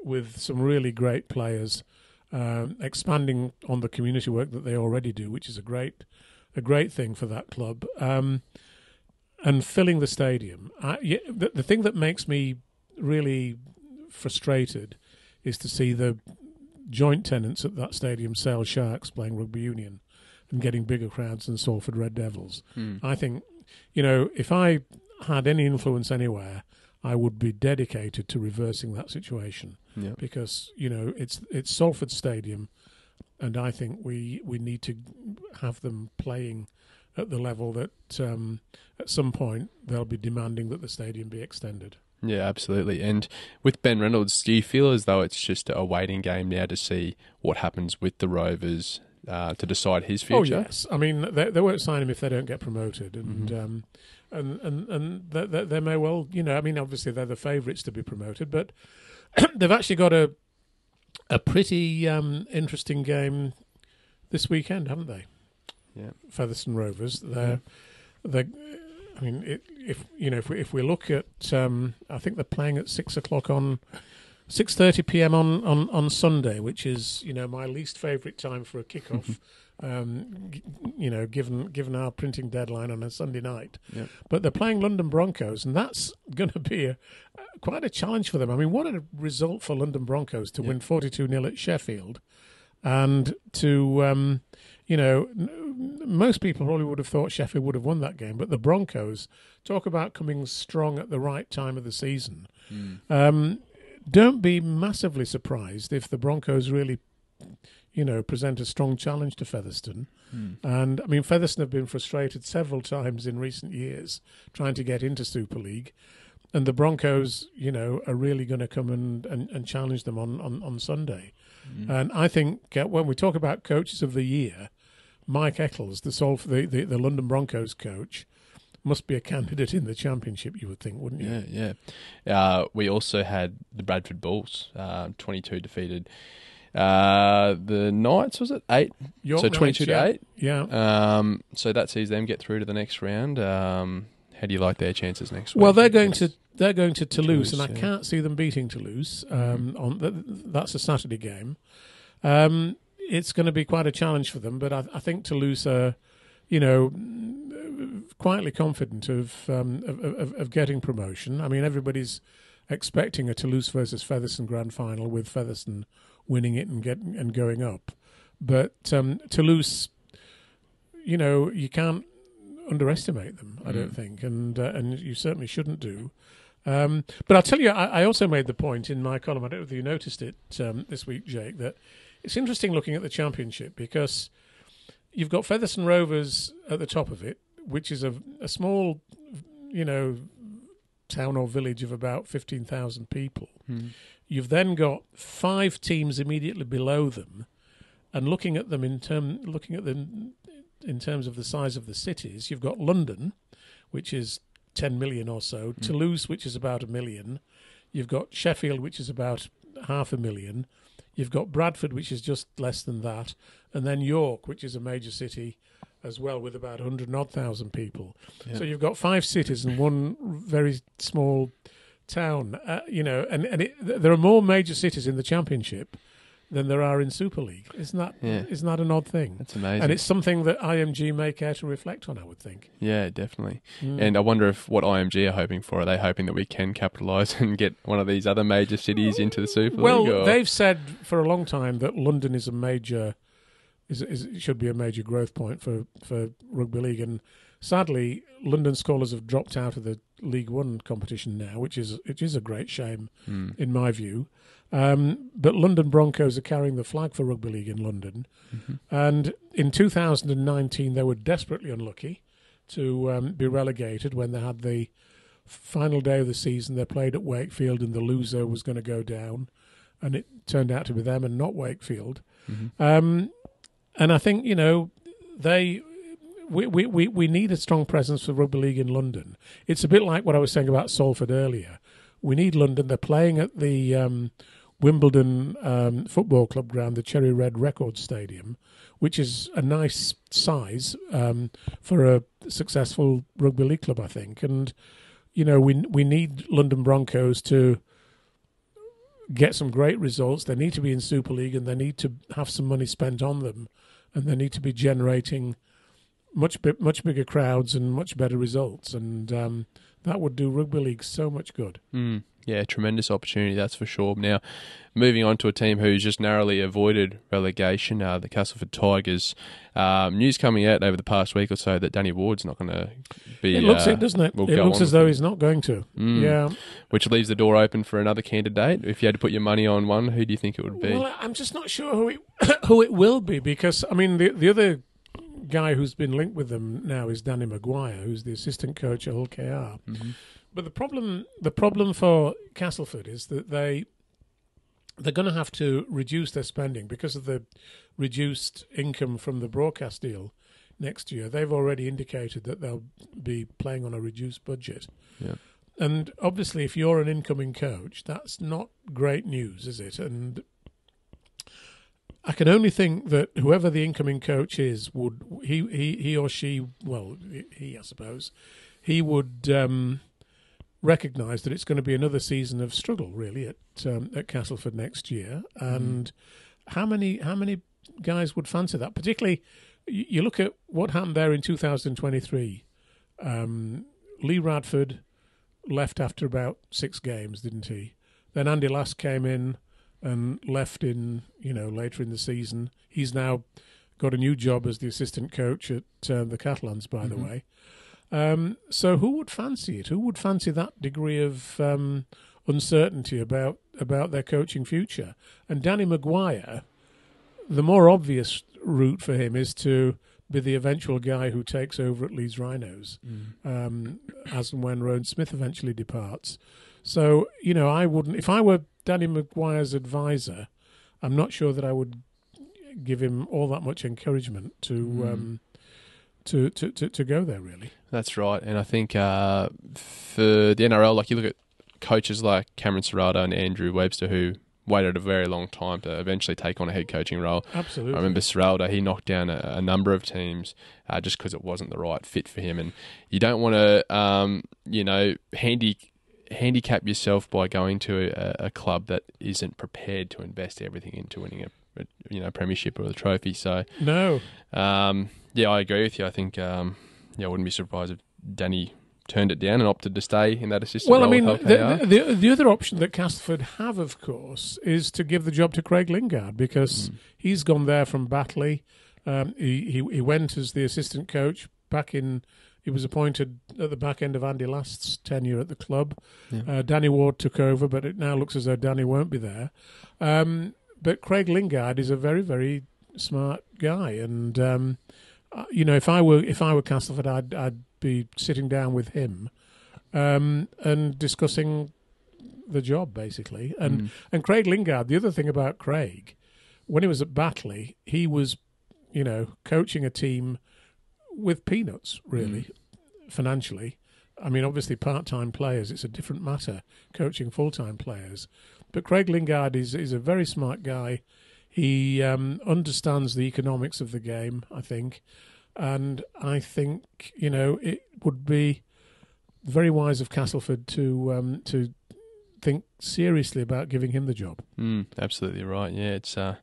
with some really great players, um, expanding on the community work that they already do, which is a great a great thing for that club, um, and filling the stadium. I, yeah, the, the thing that makes me really frustrated is to see the joint tenants at that stadium, Sale Sharks, playing rugby union and getting bigger crowds than Salford Red Devils. Mm. I think, you know, if I had any influence anywhere, I would be dedicated to reversing that situation Yeah. because you know it's it's Salford Stadium, and I think we we need to have them playing at the level that um, at some point they'll be demanding that the stadium be extended. Yeah, absolutely. And with Ben Reynolds, do you feel as though it's just a waiting game now to see what happens with the Rovers uh, to decide his future? Oh yes, I mean they, they won't sign him if they don't get promoted, and Mhm. um, and and and they, they, they may well, you know, I mean obviously they're the favourites to be promoted, but they've actually got a a pretty um, interesting game this weekend, haven't they? Yeah. Featherstone Rovers. They're they. I mean, it, if you know, if we if we look at, um, I think they're playing at six o'clock on. 6:30 p.m. on, on, on Sunday, which is you know my least favourite time for a kickoff. um, g- you know, given given our printing deadline on a Sunday night, Yep. but they're playing London Broncos, and that's going to be a, quite a challenge for them. I mean, what a result for London Broncos to Yeah. win 42 0 at Sheffield, and to um, you know, most people probably would have thought Sheffield would have won that game, but the Broncos talk about coming strong at the right time of the season. Mm. Um, don't be massively surprised if the Broncos really, you know, present a strong challenge to Featherstone. Mm. And I mean, Featherstone have been frustrated several times in recent years trying to get into Super League. And the Broncos, you know, are really going to come and, and, and challenge them on, on, on Sunday. Mm. And I think uh, when we talk about coaches of the year, Mike Eccles, the, Solf- the, the, the London Broncos coach, must be a candidate in the championship, you would think, wouldn't you? Yeah, yeah. Uh, we also had the Bradford Bulls, uh, 22 defeated. Uh, the Knights, was it? 8? York so Knights, 22 yeah. to 8. Yeah. Um, so that sees them get through to the next round. Um, how do you like their chances next week? Well, they're going to they're going to Toulouse, Toulouse, and I yeah. Mm-hmm. can't see them beating Toulouse. Um, On th- that's a Saturday game. Um, it's going to be quite a challenge for them, but I, I think Toulouse are, you know, quietly confident of, um, of, of of getting promotion. I mean, everybody's expecting a Toulouse versus Featherstone grand final with Featherstone winning it and getting and going up, but um, Toulouse, you know, you can't underestimate them. I don't Mm. think, and uh, and you certainly shouldn't do. Um, but I'll tell you, I, I also made the point in my column. I don't know if you noticed it um, this week, Jake. That it's interesting looking at the championship because you've got Featherstone Rovers at the top of it, which is a, a small, you know, town or village of about fifteen thousand people. Mm. You've then got five teams immediately below them, and looking at them in term, looking at them in terms of the size of the cities, you've got London, which is 10 million or so, Toulouse, which is about a million. You've got Sheffield, which is about half a million. You've got Bradford, which is just less than that. And then York, which is a major city as well, with about 100 odd thousand people. So you've got five cities and one very small town. Uh, you know, and, and it, there are more major cities in the championship than there are in Super League. Isn't that, Yeah. isn't that an odd thing? That's amazing. And it's something that IMG may care to reflect on, I would think. yeah, definitely. Mm. And I wonder if what IMG are hoping for. Are they hoping that we can capitalise and get one of these other major cities into the Super Well, League? or- they've said for a long time that London is a major, is, is should be a major growth point for, for rugby league, and sadly, London Skolars have dropped out of the League One competition now, which is which is a great shame Hmm. in my view. Um, but London Broncos are carrying the flag for rugby league in London, Mhm. and in 2019 they were desperately unlucky to um, be relegated when they had the final day of the season. They played at Wakefield, and the loser was going to go down, and it turned out to be them and not Wakefield. Mhm. Um, and I think you know they. We, we, we, we need a strong presence for rugby league in London. It's a bit like what I was saying about Salford earlier. We need London. They're playing at the um, Wimbledon um, Football Club ground, the Cherry Red Record Stadium, which is a nice size um, for a successful rugby league club, I think. And you know, we we need London Broncos to get some great results. They need to be in Super League, and they need to have some money spent on them, and they need to be generating much bi- much bigger crowds and much better results. And um, that would do rugby league so much good. Mm, yeah, tremendous opportunity, that's for sure. Now, moving on to a team who's just narrowly avoided relegation, uh, the Castleford Tigers. Um, news coming out over the past week or so that Danny Ward's not going to be. it looks uh, it, doesn't it? It looks as though with- he's not going to. Mm, Yeah. Which leaves the door open for another candidate. If you had to put your money on one, who do you think it would be? Well, I'm just not sure who it who it will be because I mean the the other guy who's been linked with them now is Danny McGuire, who's the assistant coach at Hull KR. Mhm. But the problem the problem for Castleford is that they they're going to have to reduce their spending because of the reduced income from the broadcast deal next year. They've already indicated that they'll be playing on a reduced budget. Yeah. And obviously, if you're an incoming coach, that's not great news, is it? And I can only think that whoever the incoming coach is would he he, he or she well he I suppose he would um, recognise that it's going to be another season of struggle really at um, at Castleford next year. And how many how many guys would fancy that? Particularly, you, you look at what happened there in 2023. Um, Lee Radford left after about six games, didn't he? Then Andy Last came in and left in you know later in the season. He's now got a new job as the assistant coach at uh, the Catalans, by the Mhm. way. Um, so who would fancy it? Who would fancy that degree of um, uncertainty about about their coaching future? And Danny McGuire, the more obvious route for him is to be the eventual guy who takes over at Leeds Rhinos um, as and when Rohan Smith eventually departs. So, you know, I wouldn't, if I were Danny McGuire's advisor, I'm not sure that I would give him all that much encouragement to. Mm. Um, to, to, to, to go there really. That's right. And I think uh, for the NRL, like you look at coaches like Cameron Ciraldo and Andrew Webster who waited a very long time to eventually take on a head coaching role. Absolutely. I remember Ciraldo, he knocked down a, a number of teams uh, just because it wasn't the right fit for him. And you don't want to, um, you know, handy, handicap yourself by going to a, a club that isn't prepared to invest everything into winning a, a you know, premiership or a trophy. So, No, um, yeah, I agree with you. I think, um, yeah, I wouldn't be surprised if Danny turned it down and opted to stay in that assistant well, I mean, the, the, the other option that Castleford have, of course, is to give the job to Craig Lingard because Mm. he's gone there from Batley. Um, he, he he went as the assistant coach back in. He was appointed at the back end of Andy Last's tenure at the club. Yeah. Uh, Danny Ward took over, but it now looks as though Danny won't be there. Um, but Craig Lingard is a very very smart guy, and um, uh, you know if I were if I were Castleford, I'd I'd be sitting down with him um, and discussing the job basically. And Mm. and Craig Lingard, the other thing about Craig, when he was at Batley, he was, you know, coaching a team with peanuts, really, financially. I mean, obviously, part-time players, it's a different matter. Coaching full-time players, but Craig Lingard is is a very smart guy. He um, understands the economics of the game, I think, and I think you know it would be very wise of Castleford to um, to think seriously about giving him the job. Mm, absolutely right. Yeah, it's uh,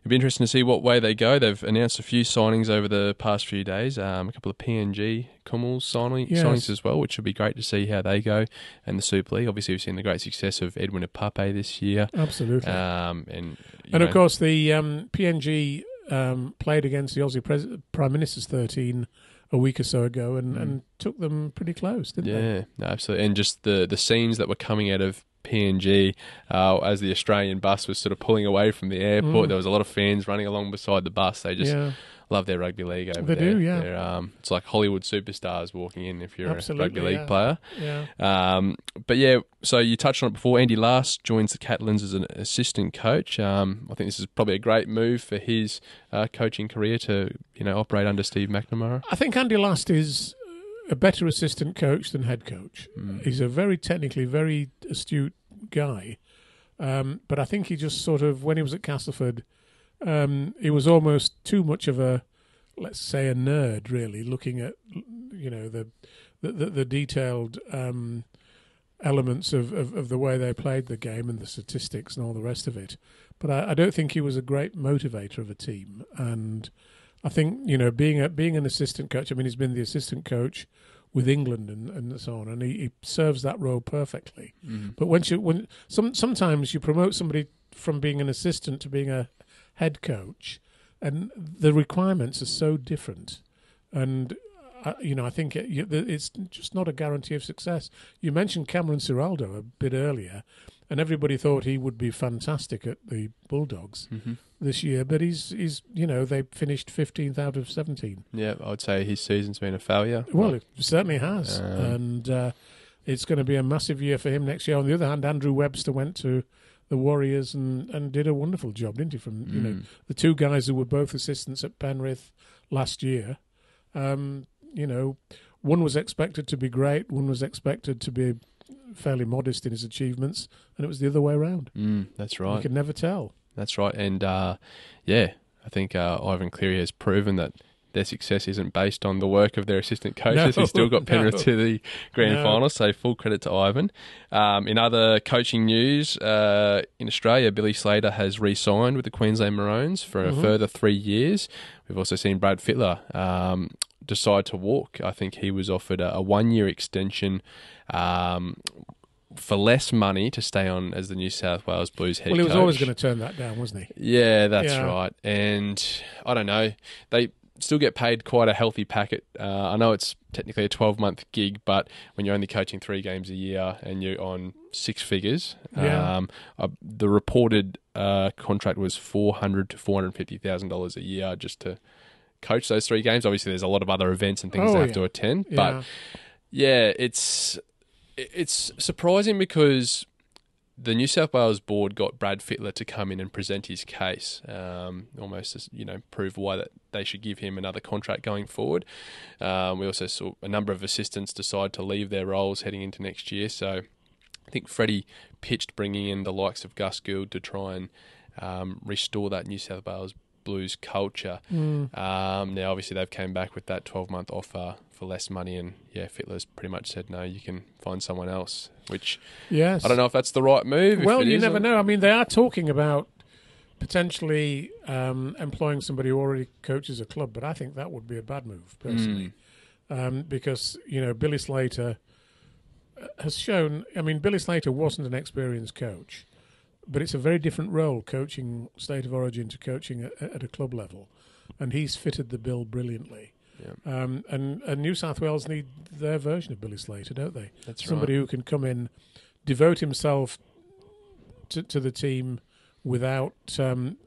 it'd be interesting to see what way they go. They've announced a few signings over the past few days. Um, a couple of PNG Kumuls signing, Yes. signings as well, which would be great to see how they go. And the Super League. Obviously, we've seen the great success of Edwin Ipape this year. Absolutely. Um, and and of course, the um, PNG um, played against the Aussie Pres- Prime Minister's 13 a week or so ago and, and took them pretty close, didn't they? Yeah, absolutely. And just the the scenes that were coming out of PNG uh, as the Australian bus was sort of pulling away from the airport. Mm. There was a lot of fans running along beside the bus. They just yeah, love their rugby league over They there. do, yeah. Um, it's like Hollywood superstars walking in if you're Absolutely, a rugby league yeah. player. yeah. Um, but yeah, so you touched on it before. Andy Last joins the Catalans as an assistant coach. Um, I think this is probably a great move for his uh, coaching career to you know operate under Steve McNamara. I think Andy Last is a better assistant coach than head coach. Mm. He's a very technically very astute guy, um, but I think he just sort of when he was at Castleford, um, he was almost too much of a let's say a nerd, really, looking at you know the the, the, the detailed um, elements of, of, of the way they played the game and the statistics and all the rest of it. But I, I don't think he was a great motivator of a team, and I think you know being a being an assistant coach. I mean, he's been the assistant coach with England and, and so on, and he, he serves that role perfectly. But once you when some sometimes you promote somebody from being an assistant to being a head coach, and the requirements are so different, and uh, you know I think it, it's just not a guarantee of success. You mentioned Cameron Ciraldo a bit earlier, and everybody thought he would be fantastic at the Bulldogs Mm-hmm. this year, but he's he's you know they finished fifteenth out of seventeen. Yeah, I would say his season's been a failure. Well, it certainly has, Um, and uh, it's going to be a massive year for him next year. On the other hand, Andrew Webster went to the Warriors and, and did a wonderful job, didn't he? From you know Mm. the two guys who were both assistants at Penrith last year. Um, you know, one was expected to be great, one was expected to be fairly modest in his achievements, and it was the other way around. Mm, that's right. You could never tell. That's right. And uh, yeah, I think uh, Ivan Cleary has proven that their success isn't based on the work of their assistant coaches. No, He's still got Penrith no. to the grand No. final, so full credit to Ivan. Um, in other coaching news, uh, in Australia, Billy Slater has re signed with the Queensland Maroons for a Mhm. further three years. We've also seen Brad Fittler. Um, decide to walk. I think he was offered a, a one year extension um, for less money to stay on as the New South Wales Blues head coach. well, he was coach. always going to turn that down, wasn't he? Yeah, that's Yeah. right. And I don't know, they still get paid quite a healthy packet. Uh, I know it's technically a 12 month gig, but when you're only coaching three games a year and you're on six figures, Yeah. um, uh, the reported uh, contract was 400 to 450 thousand dollars a year just to coach those three games. Obviously, there's a lot of other events and things Oh, they have yeah. to attend, Yeah. but yeah, it's it's surprising because the New South Wales board got Brad Fittler to come in and present his case, um, almost as you know prove why that they should give him another contract going forward. Um, we also saw a number of assistants decide to leave their roles heading into next year, so. I think Freddie pitched bringing in the likes of Gus Gould to try and um, restore that New South Wales Blues culture. Mm. Um, now, obviously, they've came back with that 12 month offer for less money, and yeah, Fittler's pretty much said no, you can find someone else. Which Yes. I don't know if that's the right move. Well, you is never know. I mean, they are talking about potentially um, employing somebody who already coaches a club, but I think that would be a bad move personally, Mm. um, because you know Billy Slater uh, has shown. I mean, Billy Slater wasn't an experienced coach, but it's a very different role coaching state of origin to coaching at, at a club level, and he's fitted the bill brilliantly. Yeah. Um, and, and New South Wales need their version of Billy Slater, don't they? That's somebody who can come in, devote himself to, to the team without um,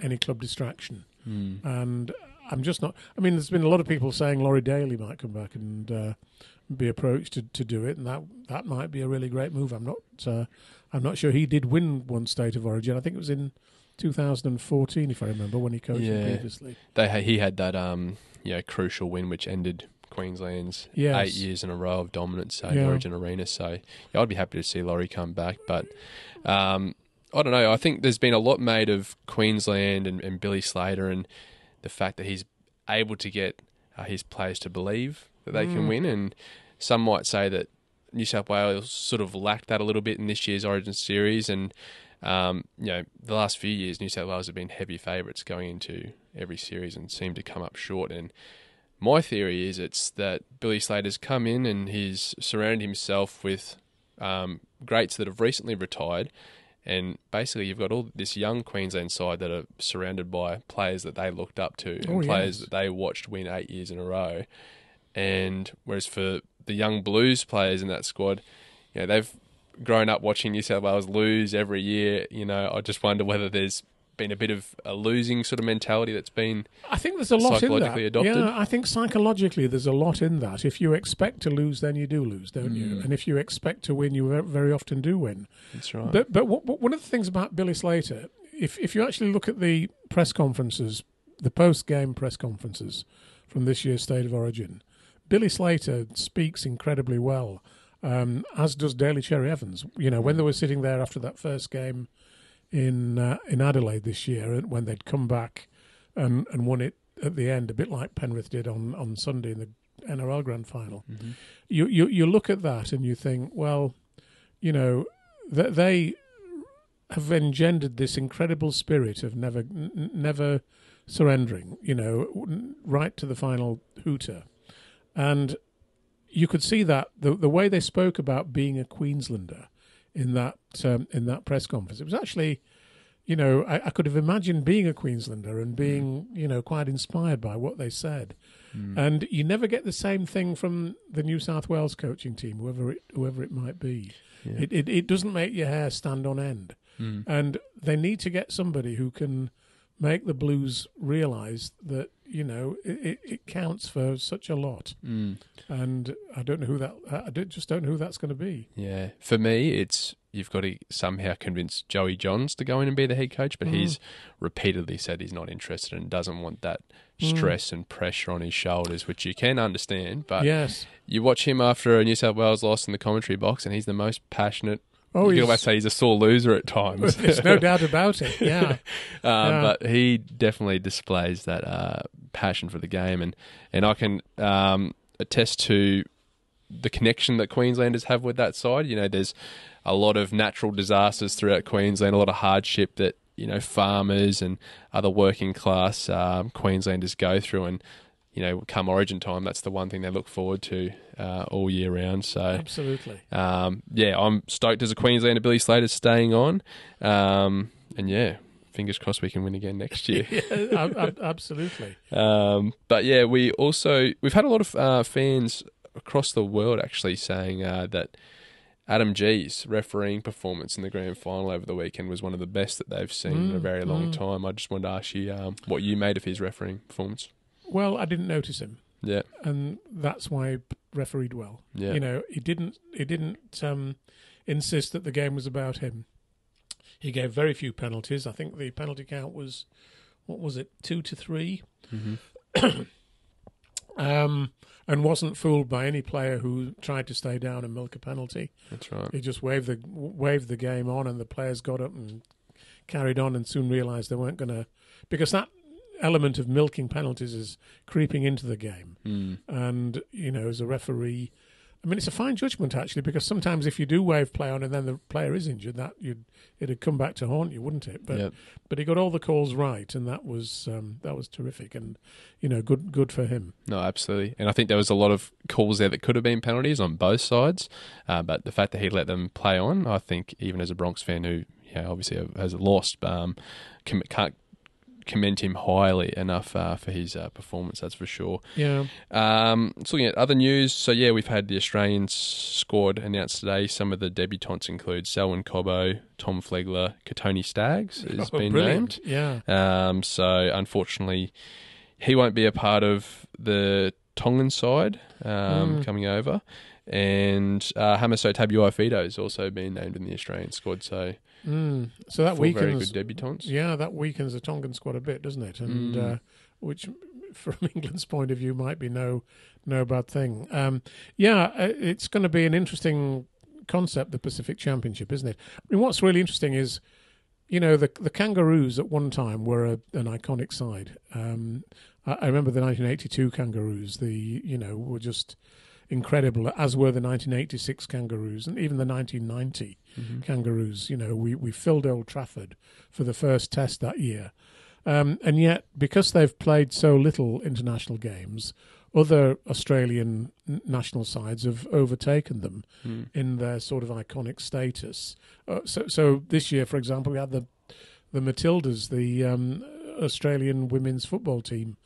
any club distraction. Mm. And I'm just not. I mean, there's been a lot of people saying Laurie Daley might come back and uh, be approached to, to do it, and that that might be a really great move. I'm not. Uh, I'm not sure he did win one state of origin. I think it was in 2014, if I remember, when he coached Yeah. previously. They he had that um know crucial win which ended Queensland's Yes. eight years in a row of dominance at Yeah. Origin Arena. So yeah, I'd be happy to see Laurie come back, but um, I don't know. I think there's been a lot made of Queensland and, and Billy Slater and the fact that he's able to get uh, his players to believe that they can Mm. win, and some might say that New South Wales sort of lacked that a little bit in this year's Origin series, and um, you know the last few years New South Wales have been heavy favourites going into every series and seem to come up short. And my theory is it's that Billy Slater's come in and he's surrounded himself with um, greats that have recently retired. And basically, you've got all this young Queensland side that are surrounded by players that they looked up to and Oh, players that they watched win eight years in a row. And whereas for the young Blues players in that squad, you know, they've grown up watching New South Wales lose every year. You know, I just wonder whether there's been a bit of a losing sort of mentality that's been I think there's a lot in that. Adopted? Yeah, I think psychologically there's a lot in that. If you expect to lose, then you do lose, don't Mm. you? And if you expect to win, you very often do win. that's right. But but one of the things about Billy Slater, if if you actually look at the press conferences, the post game press conferences from this year's State of Origin, Billy Slater speaks incredibly well, um, as does Daly Cherry Evans. You know, when they were sitting there after that first game in uh, in Adelaide this year, and when they'd come back and and won it at the end, a bit like Penrith did on on Sunday in the NRL Grand Final Mhm. you, you you look at that and you think, well, you know, th- they have engendered this incredible spirit of never n- never surrendering, you know, right to the final hooter, and you could see that the the way they spoke about being a Queenslander in that um, in that press conference, it was actually. You know, I, I could have imagined being a Queenslander and being, you know, quite inspired by what they said. Mm. And you never get the same thing from the New South Wales coaching team, whoever it, whoever it might be. Yeah. It, it it doesn't make your hair stand on end, Mm. and they need to get somebody who can make the Blues realise that you know it, it, counts for such a lot. Mm. And I don't know who that. I don't, just don't know who that's going to be. Yeah, for me, it's you've got to somehow convince Joey Johns to go in and be the head coach, but Mm. he's repeatedly said he's not interested and doesn't want that Mm. stress and pressure on his shoulders, which you can understand. But yes. you watch him after a New South Wales loss in the commentary box, and he's the most passionate. Oh, you can almost say he's a sore loser at times. there's no doubt about it. Yeah. Um, Yeah. But he definitely displays that uh, passion for the game, and and I can um, attest to the connection that Queenslanders have with that side. You know, there's a lot of natural disasters throughout Queensland, a lot of hardship that you know farmers and other working class um, Queenslanders go through, and you know, come Origin time, that's the one thing they look forward to uh, all year round. So. Absolutely. Um, yeah, I'm stoked as a Queenslander. Billy Slater's staying on, um, and yeah, fingers crossed we can win again next year. yeah, ab- ab- absolutely. um, but yeah, we also we've had a lot of uh, fans across the world actually saying uh, that Adam Gee's refereeing performance in the grand final over the weekend was one of the best that they've seen in a Mm, very long mm. time. I just wanted to ask you um, what you made of his refereeing performance. Well, I didn't notice him. Yeah, and that's why he refereed well. yeah, You know, he didn't he didn't um, insist that the game was about him. He gave very few penalties. I think the penalty count was what was it, two to three, hmm um, and wasn't fooled by any player who tried to stay down and milk a penalty. that's right. He just waved the waved the game on, and the players got up and carried on, and soon realised they weren't going to because that element of milking penalties is creeping into the game. Mm. and you know as a referee i mean it's a fine judgment actually because sometimes if you do wave play on and then the player is injured that you'd it'd come back to haunt you wouldn't it but yeah. but he got all the calls right and that was um, that was terrific and you know good good for him No, absolutely. And I think there was a lot of calls there that could have been penalties on both sides. Uh, but the fact that he let them play on, I think, even as a Bronx fan who you know, obviously has lost, um, can't commend him highly enough uh, for his uh, performance, that's for sure. yeah Um, just looking at other news, so yeah, we've had the Australian squad announced today. Some of the debutantes include Selwyn Cobbo, Tom Flegler, Kotoni Staggs has Oh, been brilliant. named. yeah Um, so unfortunately, he won't be a part of the Tongan side um, Mm. coming over. and uh, Hamiso Tabuai-Fidow has also been named in the Australian squad. So, mm. so that four very weakens. good debutants. Yeah, that weakens the Tongan squad a bit, doesn't it? And Mm. uh, which, from England's point of view, might be no no bad thing. Um, yeah, uh, it's going to be an interesting concept, the Pacific Championship, isn't it? I mean, what's really interesting is, you know, the the Kangaroos at one time were a, an iconic side. Um, I, I remember the 1982 Kangaroos. The you know were just incredible, as were the 1986 Kangaroos and even the 1990 Mhm. Kangaroos. You know, we, we filled Old Trafford for the first test that year. Um, and yet, because they've played so little international games, other Australian national sides have overtaken them Mm. in their sort of iconic status. Uh, so, so this year, for example, we had the the Matildas, the um, Australian women's football team,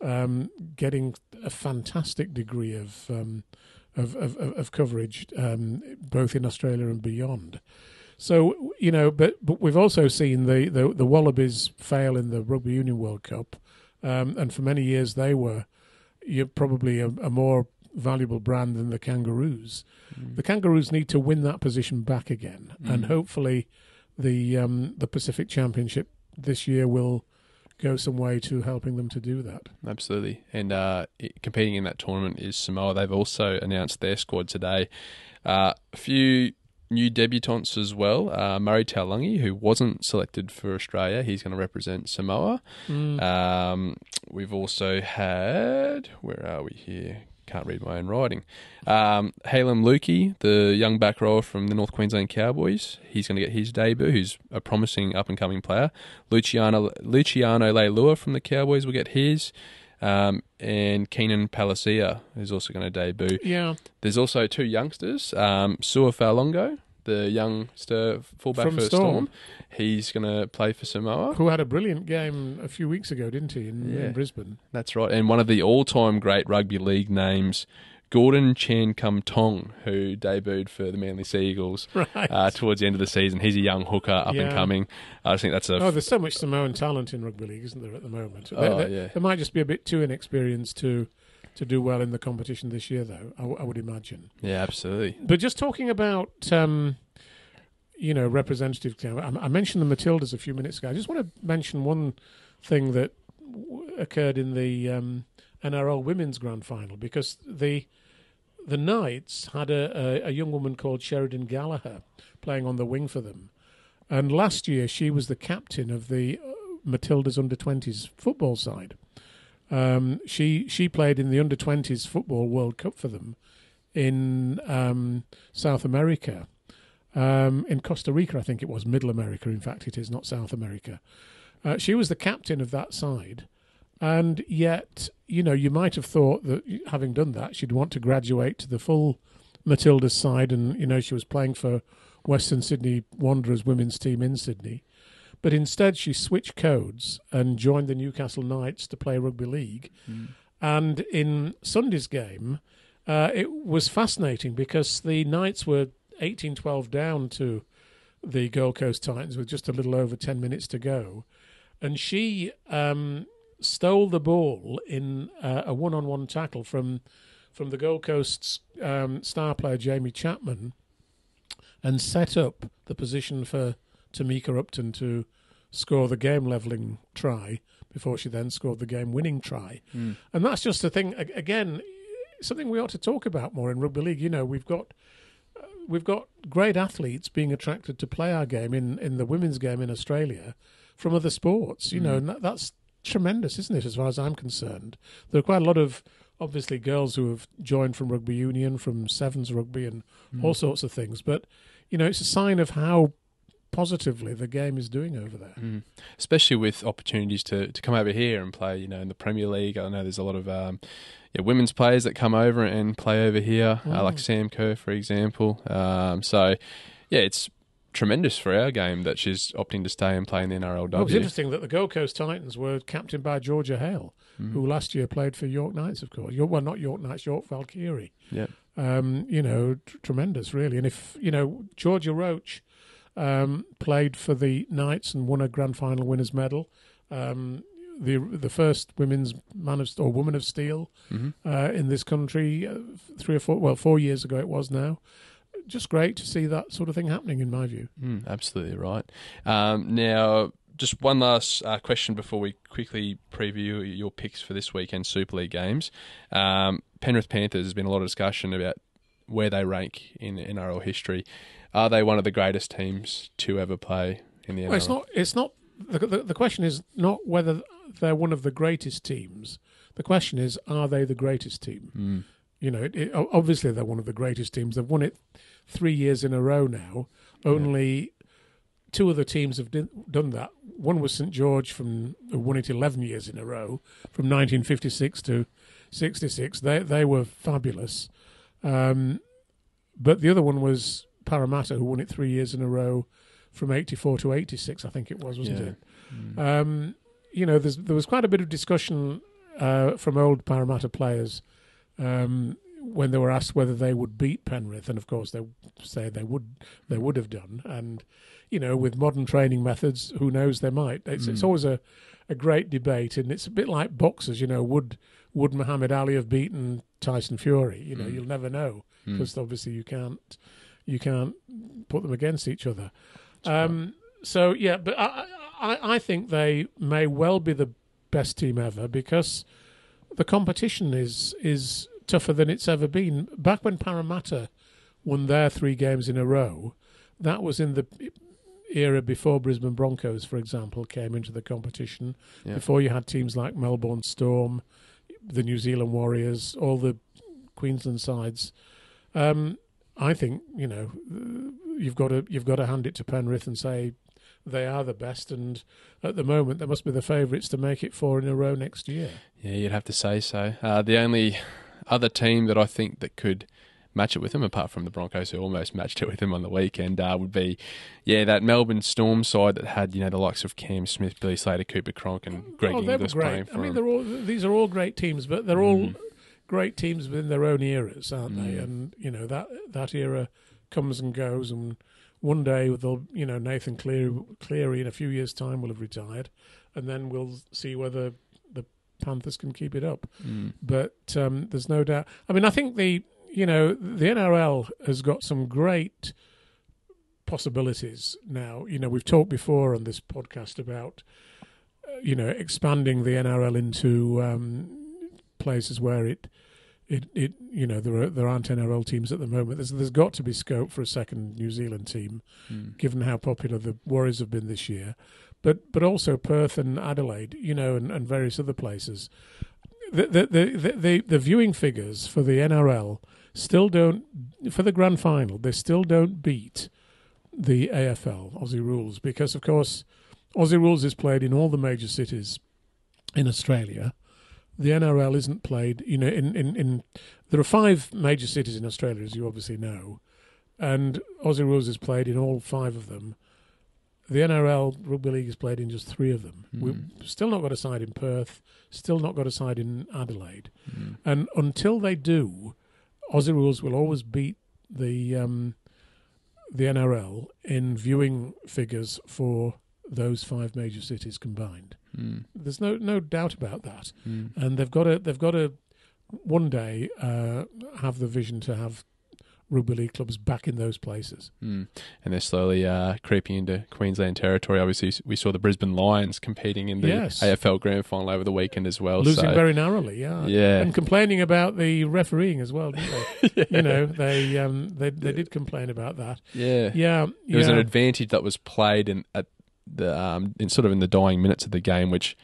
um, getting a fantastic degree of um, of, of, of coverage, um, both in Australia and beyond. So you know, but but we've also seen the the, the Wallabies fail in the Rugby Union World Cup, um, and for many years they were you're probably a, a more valuable brand than the Kangaroos. Mm. The Kangaroos need to win that position back again, and Mm. hopefully, the um, the Pacific Championship this year will go some way to helping them to do that. Absolutely. And uh, competing in that tournament is Samoa. They've also announced their squad today. Uh, a few new debutants as well. Uh, Murray Taulagi, who wasn't selected for Australia, he's going to represent Samoa. Um, we've also had, where are we here? Can't read my own writing. Um, Heilum Luki, the young back rower from the North Queensland Cowboys, he's going to get his debut. Who's a promising up and coming player. Luciano Luciano Leilua from the Cowboys will get his. Um, and Keenan Palasia is also going to debut. Yeah, There's also two youngsters. Um, Sua Fa'alogo, the youngster fullback From for Storm. Storm. He's going to play for Samoa. who had a brilliant game a few weeks ago, didn't he, in, Yeah. in Brisbane? That's right. And one of the all-time great rugby league names, Gordon Chan Kum Tong, who debuted for the Manly Sea Eagles Right. uh, towards the end of the season. He's a young hooker, up and Yeah. coming. I just think that's a oh, there's so much Samoan talent in rugby league, isn't there, at the moment? Oh, they, they- yeah. they might just be a bit too inexperienced to to do well in the competition this year, though. I, w- I would imagine. yeah, absolutely. But just talking about, um, you know, representative. I, I mentioned the Matildas a few minutes ago. I just want to mention one thing that w- occurred in the um, NRL Women's Grand Final because the the Knights had a, a, a young woman called Sheridan Gallagher playing on the wing for them, and last year she was the captain of the uh, Matildas under twenties football side. Um, she she played in the under twenties football World Cup for them in um, South America, um, in Costa Rica, I think it was Middle America. In fact, it is not South America. Uh, she was the captain of that side, and yet, you know, you might have thought that having done that, she'd want to graduate to the full Matilda's side, and you know, she was playing for Western Sydney Wanderers women's team in Sydney. But instead, she switched codes and joined the Newcastle Knights to play rugby league. And in Sunday's game, uh, it was fascinating because the Knights were 18 12 down to the Gold Coast Titans with just a little over 10 minutes to go. And she um, stole the ball in uh, a one on one tackle from, from the Gold Coast's um, star player, Jaime Chapman, and set up the position for Tamika Upton to score the game levelling try before she then scored the game winning try. Mm. And that's just a thing. Again, something we ought to talk about more in rugby league. You know, we've got uh, we've got great athletes being attracted to play our game in in the women's game in Australia from other sports. You know, and that, that's tremendous, isn't it? As far as I'm concerned, there are quite a lot of obviously girls who have joined from rugby union, from sevens rugby, and all sorts of things. But you know, it's a sign of how positively the game is doing over there. Mm. Especially with opportunities to, to come over here and play, you know, in the Premier League. I know there's a lot of um, yeah, women's players that come over and play over here, uh, like Mm. Sam Kerr, for example. Um, so, yeah, it's tremendous for our game that she's opting to stay and play in the NRLW. Well, it was interesting that the Gold Coast Titans were captained by Georgia Hale, Mm. who last year played for York Knights, of course. Well, not York Knights, York Valkyrie. Yeah. Um, you know, tr- tremendous, really. And if, you know, Georgia Roche um, played for the Knights and won a grand final winners medal, um, the the first women's man of or woman of steel Mhm. uh, in this country uh, three or four well four years ago it was now. Just great to see that sort of thing happening in my view. Mm, absolutely right. Um, now, just one last uh, question before we quickly preview your picks for this weekend Super League games. Um, Penrith Panthers has been a lot of discussion about where they rank in NRL history. Are they one of the greatest teams to ever play in the NRL? Well, it's not. It's not. The, the, the question is not whether they're one of the greatest teams. The question is, are they the greatest team? Mm, You know, it, it, obviously they're one of the greatest teams. They've won it three years in a row now. Only two other teams have di- done that. One was St George from who won it eleven years in a row, from 1956 to 66. They they were fabulous. Um, but the other one was Parramatta, who won it three years in a row, from 84 to 86. I think it was, wasn't Yeah. it? mm, Um, you know, there's, there was quite a bit of discussion uh, from old Parramatta players um, when they were asked whether they would beat Penrith, and of course they said they would. They would have done, and you know, with modern training methods, who knows? They might. It's, it's Mm. always a, a great debate, and it's a bit like boxers. You know, would would Muhammad Ali have beaten Tyson Fury? You know, Mm. you'll never know mm. because obviously you can't you can't put them against each other. Um, so yeah, but I, I I think they may well be the best team ever because the competition is is tougher than it's ever been. Back when Parramatta won their three games in a row, that was in the era before Brisbane Broncos, for example, came into the competition. Yeah. Before you had teams like Melbourne Storm, the New Zealand Warriors, all the Queensland sides. Um, I think you know you've got to you've got to hand it to Penrith and say they are the best, and at the moment they must be the favourites to make it four in a row next year. Yeah, you'd have to say so. Uh, the only other team that I think that could match it with them, apart from the Broncos, who almost matched it with them on the weekend, uh, would be, yeah, that Melbourne Storm side that had you know the likes of Cam Smith, Billy Slater, Cooper Cronk, and Greg oh, Inglis playing for I mean, them. they're all these are all great teams, but they're all Mhm. Great teams within their own eras, aren't they? Mm. And you know that that era comes and goes, and one day they'll, you know, Nathan Cleary, Cleary in a few years' time will have retired, and then we'll see whether the Panthers can keep it up. Mm. But um, there's no doubt. I mean, I think the you know the NRL has got some great possibilities now. You know, we've talked before on this podcast about uh, you know expanding the NRL into um, places where it. It, it you know there are there aren't NRL teams at the moment. There's there's got to be scope for a second New Zealand team, Mm. given how popular the Warriors have been this year, but but also Perth and Adelaide, you know, and, and various other places. The the, the the the the viewing figures for the NRL still don't for the grand final. They still don't beat the AFL Aussie rules because, of course, Aussie rules is played in all the major cities in Australia. The NRL isn't played, you know, in, in, in there are five major cities in Australia, as you obviously know, and Aussie rules is played in all five of them. The NRL rugby league is played in just three of them. Mm. We've still not got a side in Perth, still not got a side in Adelaide, Mm. and until they do, Aussie rules will always beat the um, the NRL in viewing figures for those five major cities combined. Mm. There's no no doubt about that, Mm. and they've got to they've got to one day uh, have the vision to have rugby league clubs back in those places. Mm. And they're slowly uh, creeping into Queensland territory. Obviously, we saw the Brisbane Lions competing in the Yes. AFL Grand Final over the weekend as well. Losing so, very narrowly, yeah. yeah, And complaining about the refereeing as well, didn't they? You know, they um, they they did complain about that. yeah. Yeah, It was an advantage that was played in at the um, in sort of in the dying minutes of the game, which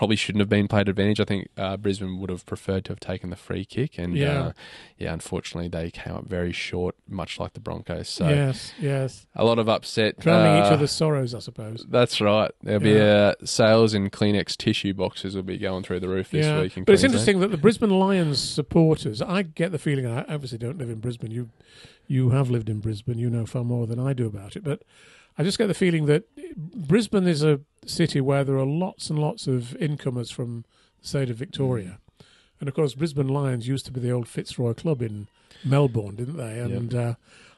probably shouldn't have been played advantage. I think uh, Brisbane would have preferred to have taken the free kick, and Yeah. uh, yeah, unfortunately they came up very short, much like the Broncos. So yes, yes. a lot of upset, Drowning each uh, other's sorrows, I suppose. That's right. There'll be uh, sales in Kleenex tissue boxes will be going through the roof this yeah, week. In but it's interesting that the Brisbane Lions supporters. I get the feeling. I obviously don't live in Brisbane. You, you have lived in Brisbane. You know far more than I do about it. But I just get the feeling that Brisbane is a city where there are lots and lots of incomers from the state of Victoria, and of course Brisbane Lions used to be the old Fitzroy Club in Melbourne, didn't they? And uh,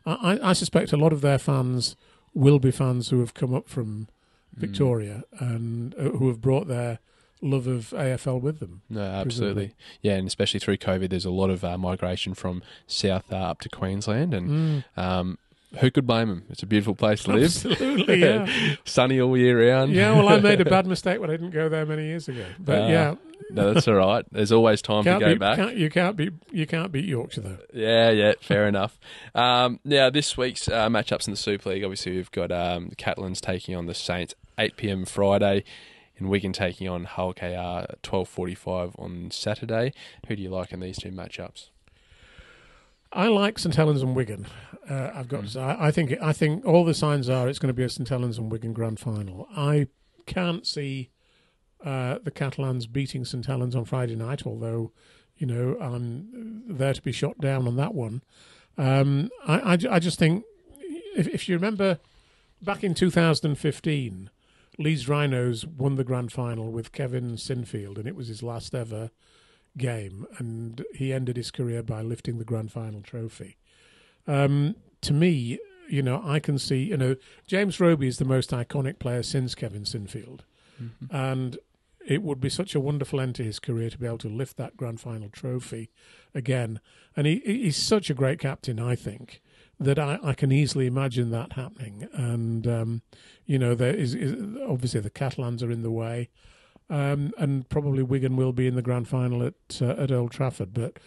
I, I suspect a lot of their fans will be fans who have come up from Mm. Victoria and uh, who have brought their love of AFL with them. No, absolutely. Yeah, and especially through COVID, there's a lot of uh, migration from south uh, up to Queensland, and Mm. um, who could blame them? It's a beautiful place to live. Absolutely, yeah. Sunny all year round. yeah, well, I made a bad mistake when I didn't go there many years ago. But Ah, yeah, no, that's all right. There's always time can't to go beat, back. Can't, you can't beat you can't beat Yorkshire though. Yeah, yeah, fair enough. Um, now, this week's uh, matchups in the Super League, obviously, we've got um, the Catalans taking on the Saints 8 p.m. Friday, and Wigan taking on Hull KR at 12:45 on Saturday. Who do you like in these two matchups? I like St Helens and Wigan. Uh, I've got to say, I, I think I think all the signs are it's going to be a St Helens and Wigan grand final. I can't see uh, the Catalans beating St Helens on Friday night, although you know I'm there to be shot down on that one. Um, I, I, I just think if, if you remember back in 2015, Leeds Rhinos won the grand final with Kevin Sinfield, and it was his last ever game, and he ended his career by lifting the grand final trophy. Um, to me, you know, I can see, you know, James Roby is the most iconic player since Kevin Sinfield, and it would be such a wonderful end to his career to be able to lift that grand final trophy again. And he, he's such a great captain, I think, that I, I can easily imagine that happening. And um, you know, there is, is obviously the Catalans are in the way um, and probably Wigan will be in the grand final at uh, at Old Trafford. But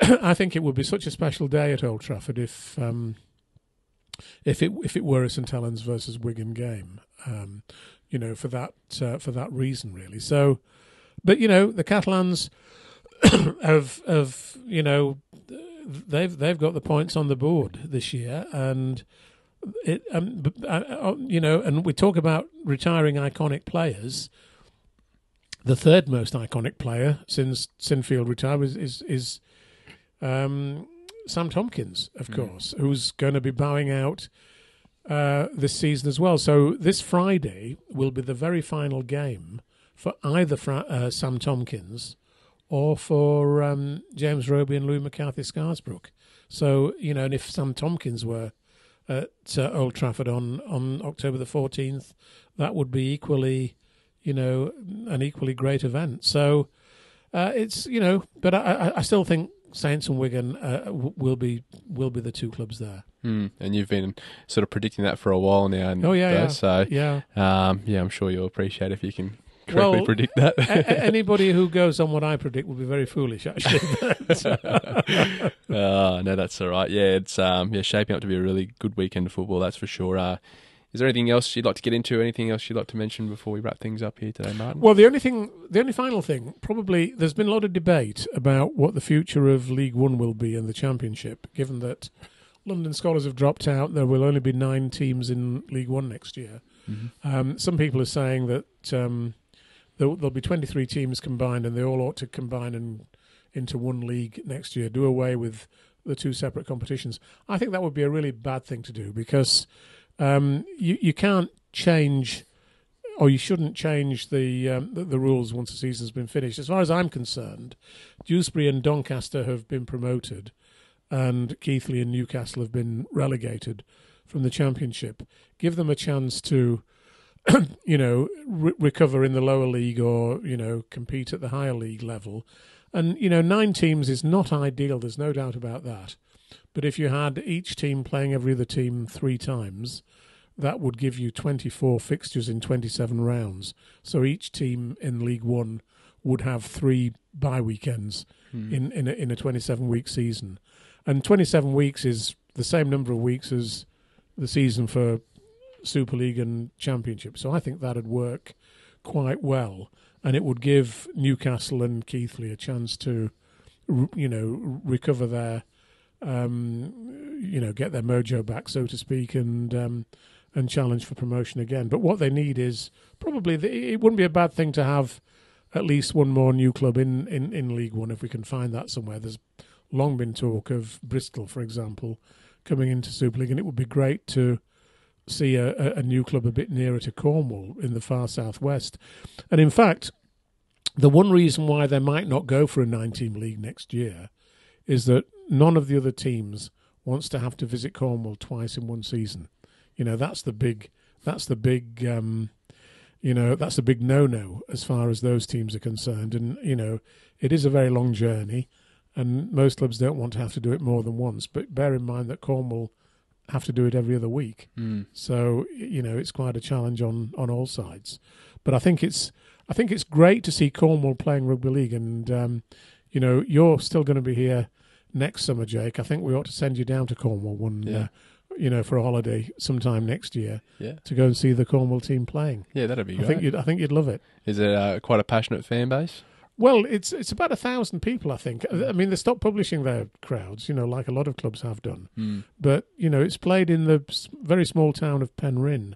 I think it would be such a special day at Old Trafford if um, if it if it were a St Helens versus Wigan game. Um, you know, for that uh, for that reason, really. So, but you know, the Catalans have have you know they've they've got the points on the board this year and. It, um, uh, uh, you know, and we talk about retiring iconic players the third most iconic player since Sinfield retired is is, is um, Sam Tomkins, of Mm. course, who's going to be bowing out uh, this season as well. So this Friday will be the very final game for either Fra- uh, Sam Tomkins or for um, James Roby and Louie McCarthy Scarsbrook. So you know, and if Sam Tomkins were at uh, Old Trafford on on October the fourteenth, that would be equally you know, an equally great event. So uh, it's you know, but I, I, still think Saints and Wigan uh, will be will be the two clubs there. Hmm. And you've been sort of predicting that for a while now. And Oh, yeah, uh, yeah. So Yeah. um, yeah, I'm sure you'll appreciate if you can correctly Well, predict that. A- anybody who goes on what I predict will be very foolish, actually. Oh, no, that's all right. Yeah, it's um, yeah, shaping up to be a really good weekend of football. That's for sure. Uh, is there anything else you'd like to get into? Anything else you'd like to mention before we wrap things up here today, Martyn? well, the only thing, the only final thing, probably there's been a lot of debate about what the future of League One will be in the Championship, given that London Skolars have dropped out. There will only be nine teams in League One next year. Um, some people are saying that um, there'll, there'll be 23 teams combined, and they all ought to combine and into one league next year. Do away with the two separate competitions. I think that would be a really bad thing to do because um, you you can't change, or you shouldn't change the, um, the the rules once the season's been finished. As far as I'm concerned, Dewsbury and Doncaster have been promoted, and Keighley and Newcastle have been relegated from the championship. Give them a chance to, you know, re- recover in the lower league or you know compete at the higher league level. And you know, nine teams is not ideal. There's no doubt about that. But if you had each team playing every other team three times, that would give you 24 fixtures in 27 rounds. So each team in League One would have three bye weekends hmm. in in a, in a 27 week season, and 27 weeks is the same number of weeks as the season for Super League and Championship. So I think that'd work quite well, and it would give Newcastle and Keighley a chance to, you know, recover their, um, you know, get their mojo back, so to speak, and um, and challenge for promotion again. But what they need is probably the, it wouldn't be a bad thing to have at least one more new club in, in, in League One if we can find that somewhere. There's long been talk of Bristol, for example, coming into Super League, and it would be great to see a, a, new club a bit nearer to Cornwall in the far southwest. And in fact, the one reason why they might not go for a nine-team league next year is that none of the other teams wants to have to visit Cornwall twice in one season. You know, that's the big that's the big um, you know that's a big no-no as far as those teams are concerned. And you know, it is a very long journey, and most clubs don't want to have to do it more than once. But bear in mind that Cornwall have to do it every other week, Mm. so you know it's quite a challenge on on all sides. But I think it's I think it's great to see Cornwall playing rugby league, and um, you know you're still going to be here next summer, Jake. I think we ought to send you down to Cornwall one, Yeah. uh, you know, for a holiday sometime next year Yeah. to go and see the Cornwall team playing. Yeah, that'd be I great. think you'd I think you'd love it. Is it uh, quite a passionate fan base? Well, it's it's about a thousand people, I think. I mean, they stopped publishing their crowds, you know, like a lot of clubs have done. Mm. But you know, it's played in the very small town of Penryn,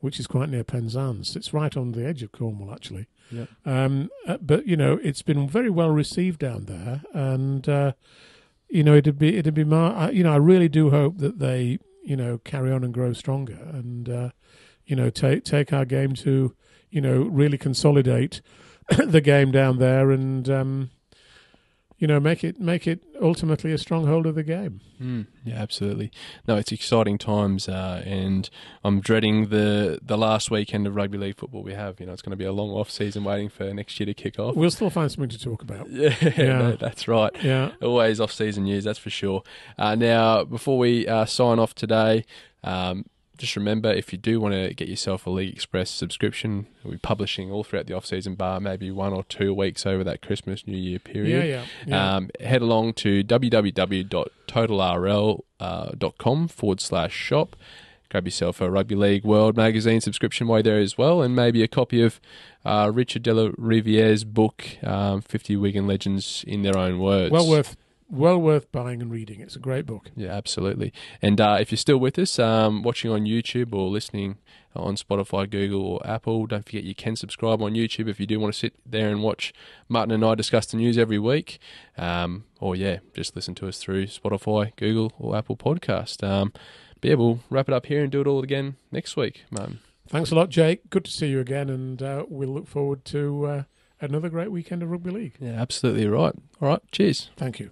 which is quite near Penzance. It's right on the edge of Cornwall, actually. Yeah. Um, uh, but you know, it's been very well received down there, and uh, you know, it'd be it'd be my, I- you know, I really do hope that they you know carry on and grow stronger, and uh, you know, take take our game to you know really consolidate the game down there, and um, you know, make it make it ultimately a stronghold of the game. Mm, yeah, absolutely. No, it's exciting times, uh, and I'm dreading the the last weekend of rugby league football we have. You know, it's going to be a long off season waiting for next year to kick off. We'll still find something to talk about. Yeah, Yeah. no, that's right. Yeah. Always off season news, that's for sure. Uh, now, before we uh, sign off today, um, just remember if you do want to get yourself a League Express subscription, we'll be publishing all throughout the off season bar, maybe one or two weeks over that Christmas New Year period. Yeah, yeah. yeah. Um, head along to www.totalrl.com forward slash shop. Grab yourself a Rugby League World magazine subscription while you're there as well, and maybe a copy of uh, Richard de la Riviere's book, um, 50 Wigan Legends in Their Own Words. well worth well worth buying and reading. It's a great book. Yeah, absolutely. And uh, if you're still with us, um, watching on YouTube or listening on Spotify, Google, or Apple, don't forget you can subscribe on YouTube if you do want to sit there and watch Martyn and I discuss the news every week. Um, or, yeah, just listen to us through Spotify, Google, or Apple Podcast. Um, but yeah, we'll wrap it up here and do it all again next week, Martyn. Thanks a lot, Jake. Good to see you again, and uh, we'll look forward to uh, another great weekend of rugby league. Yeah, absolutely right. All right, cheers. Thank you.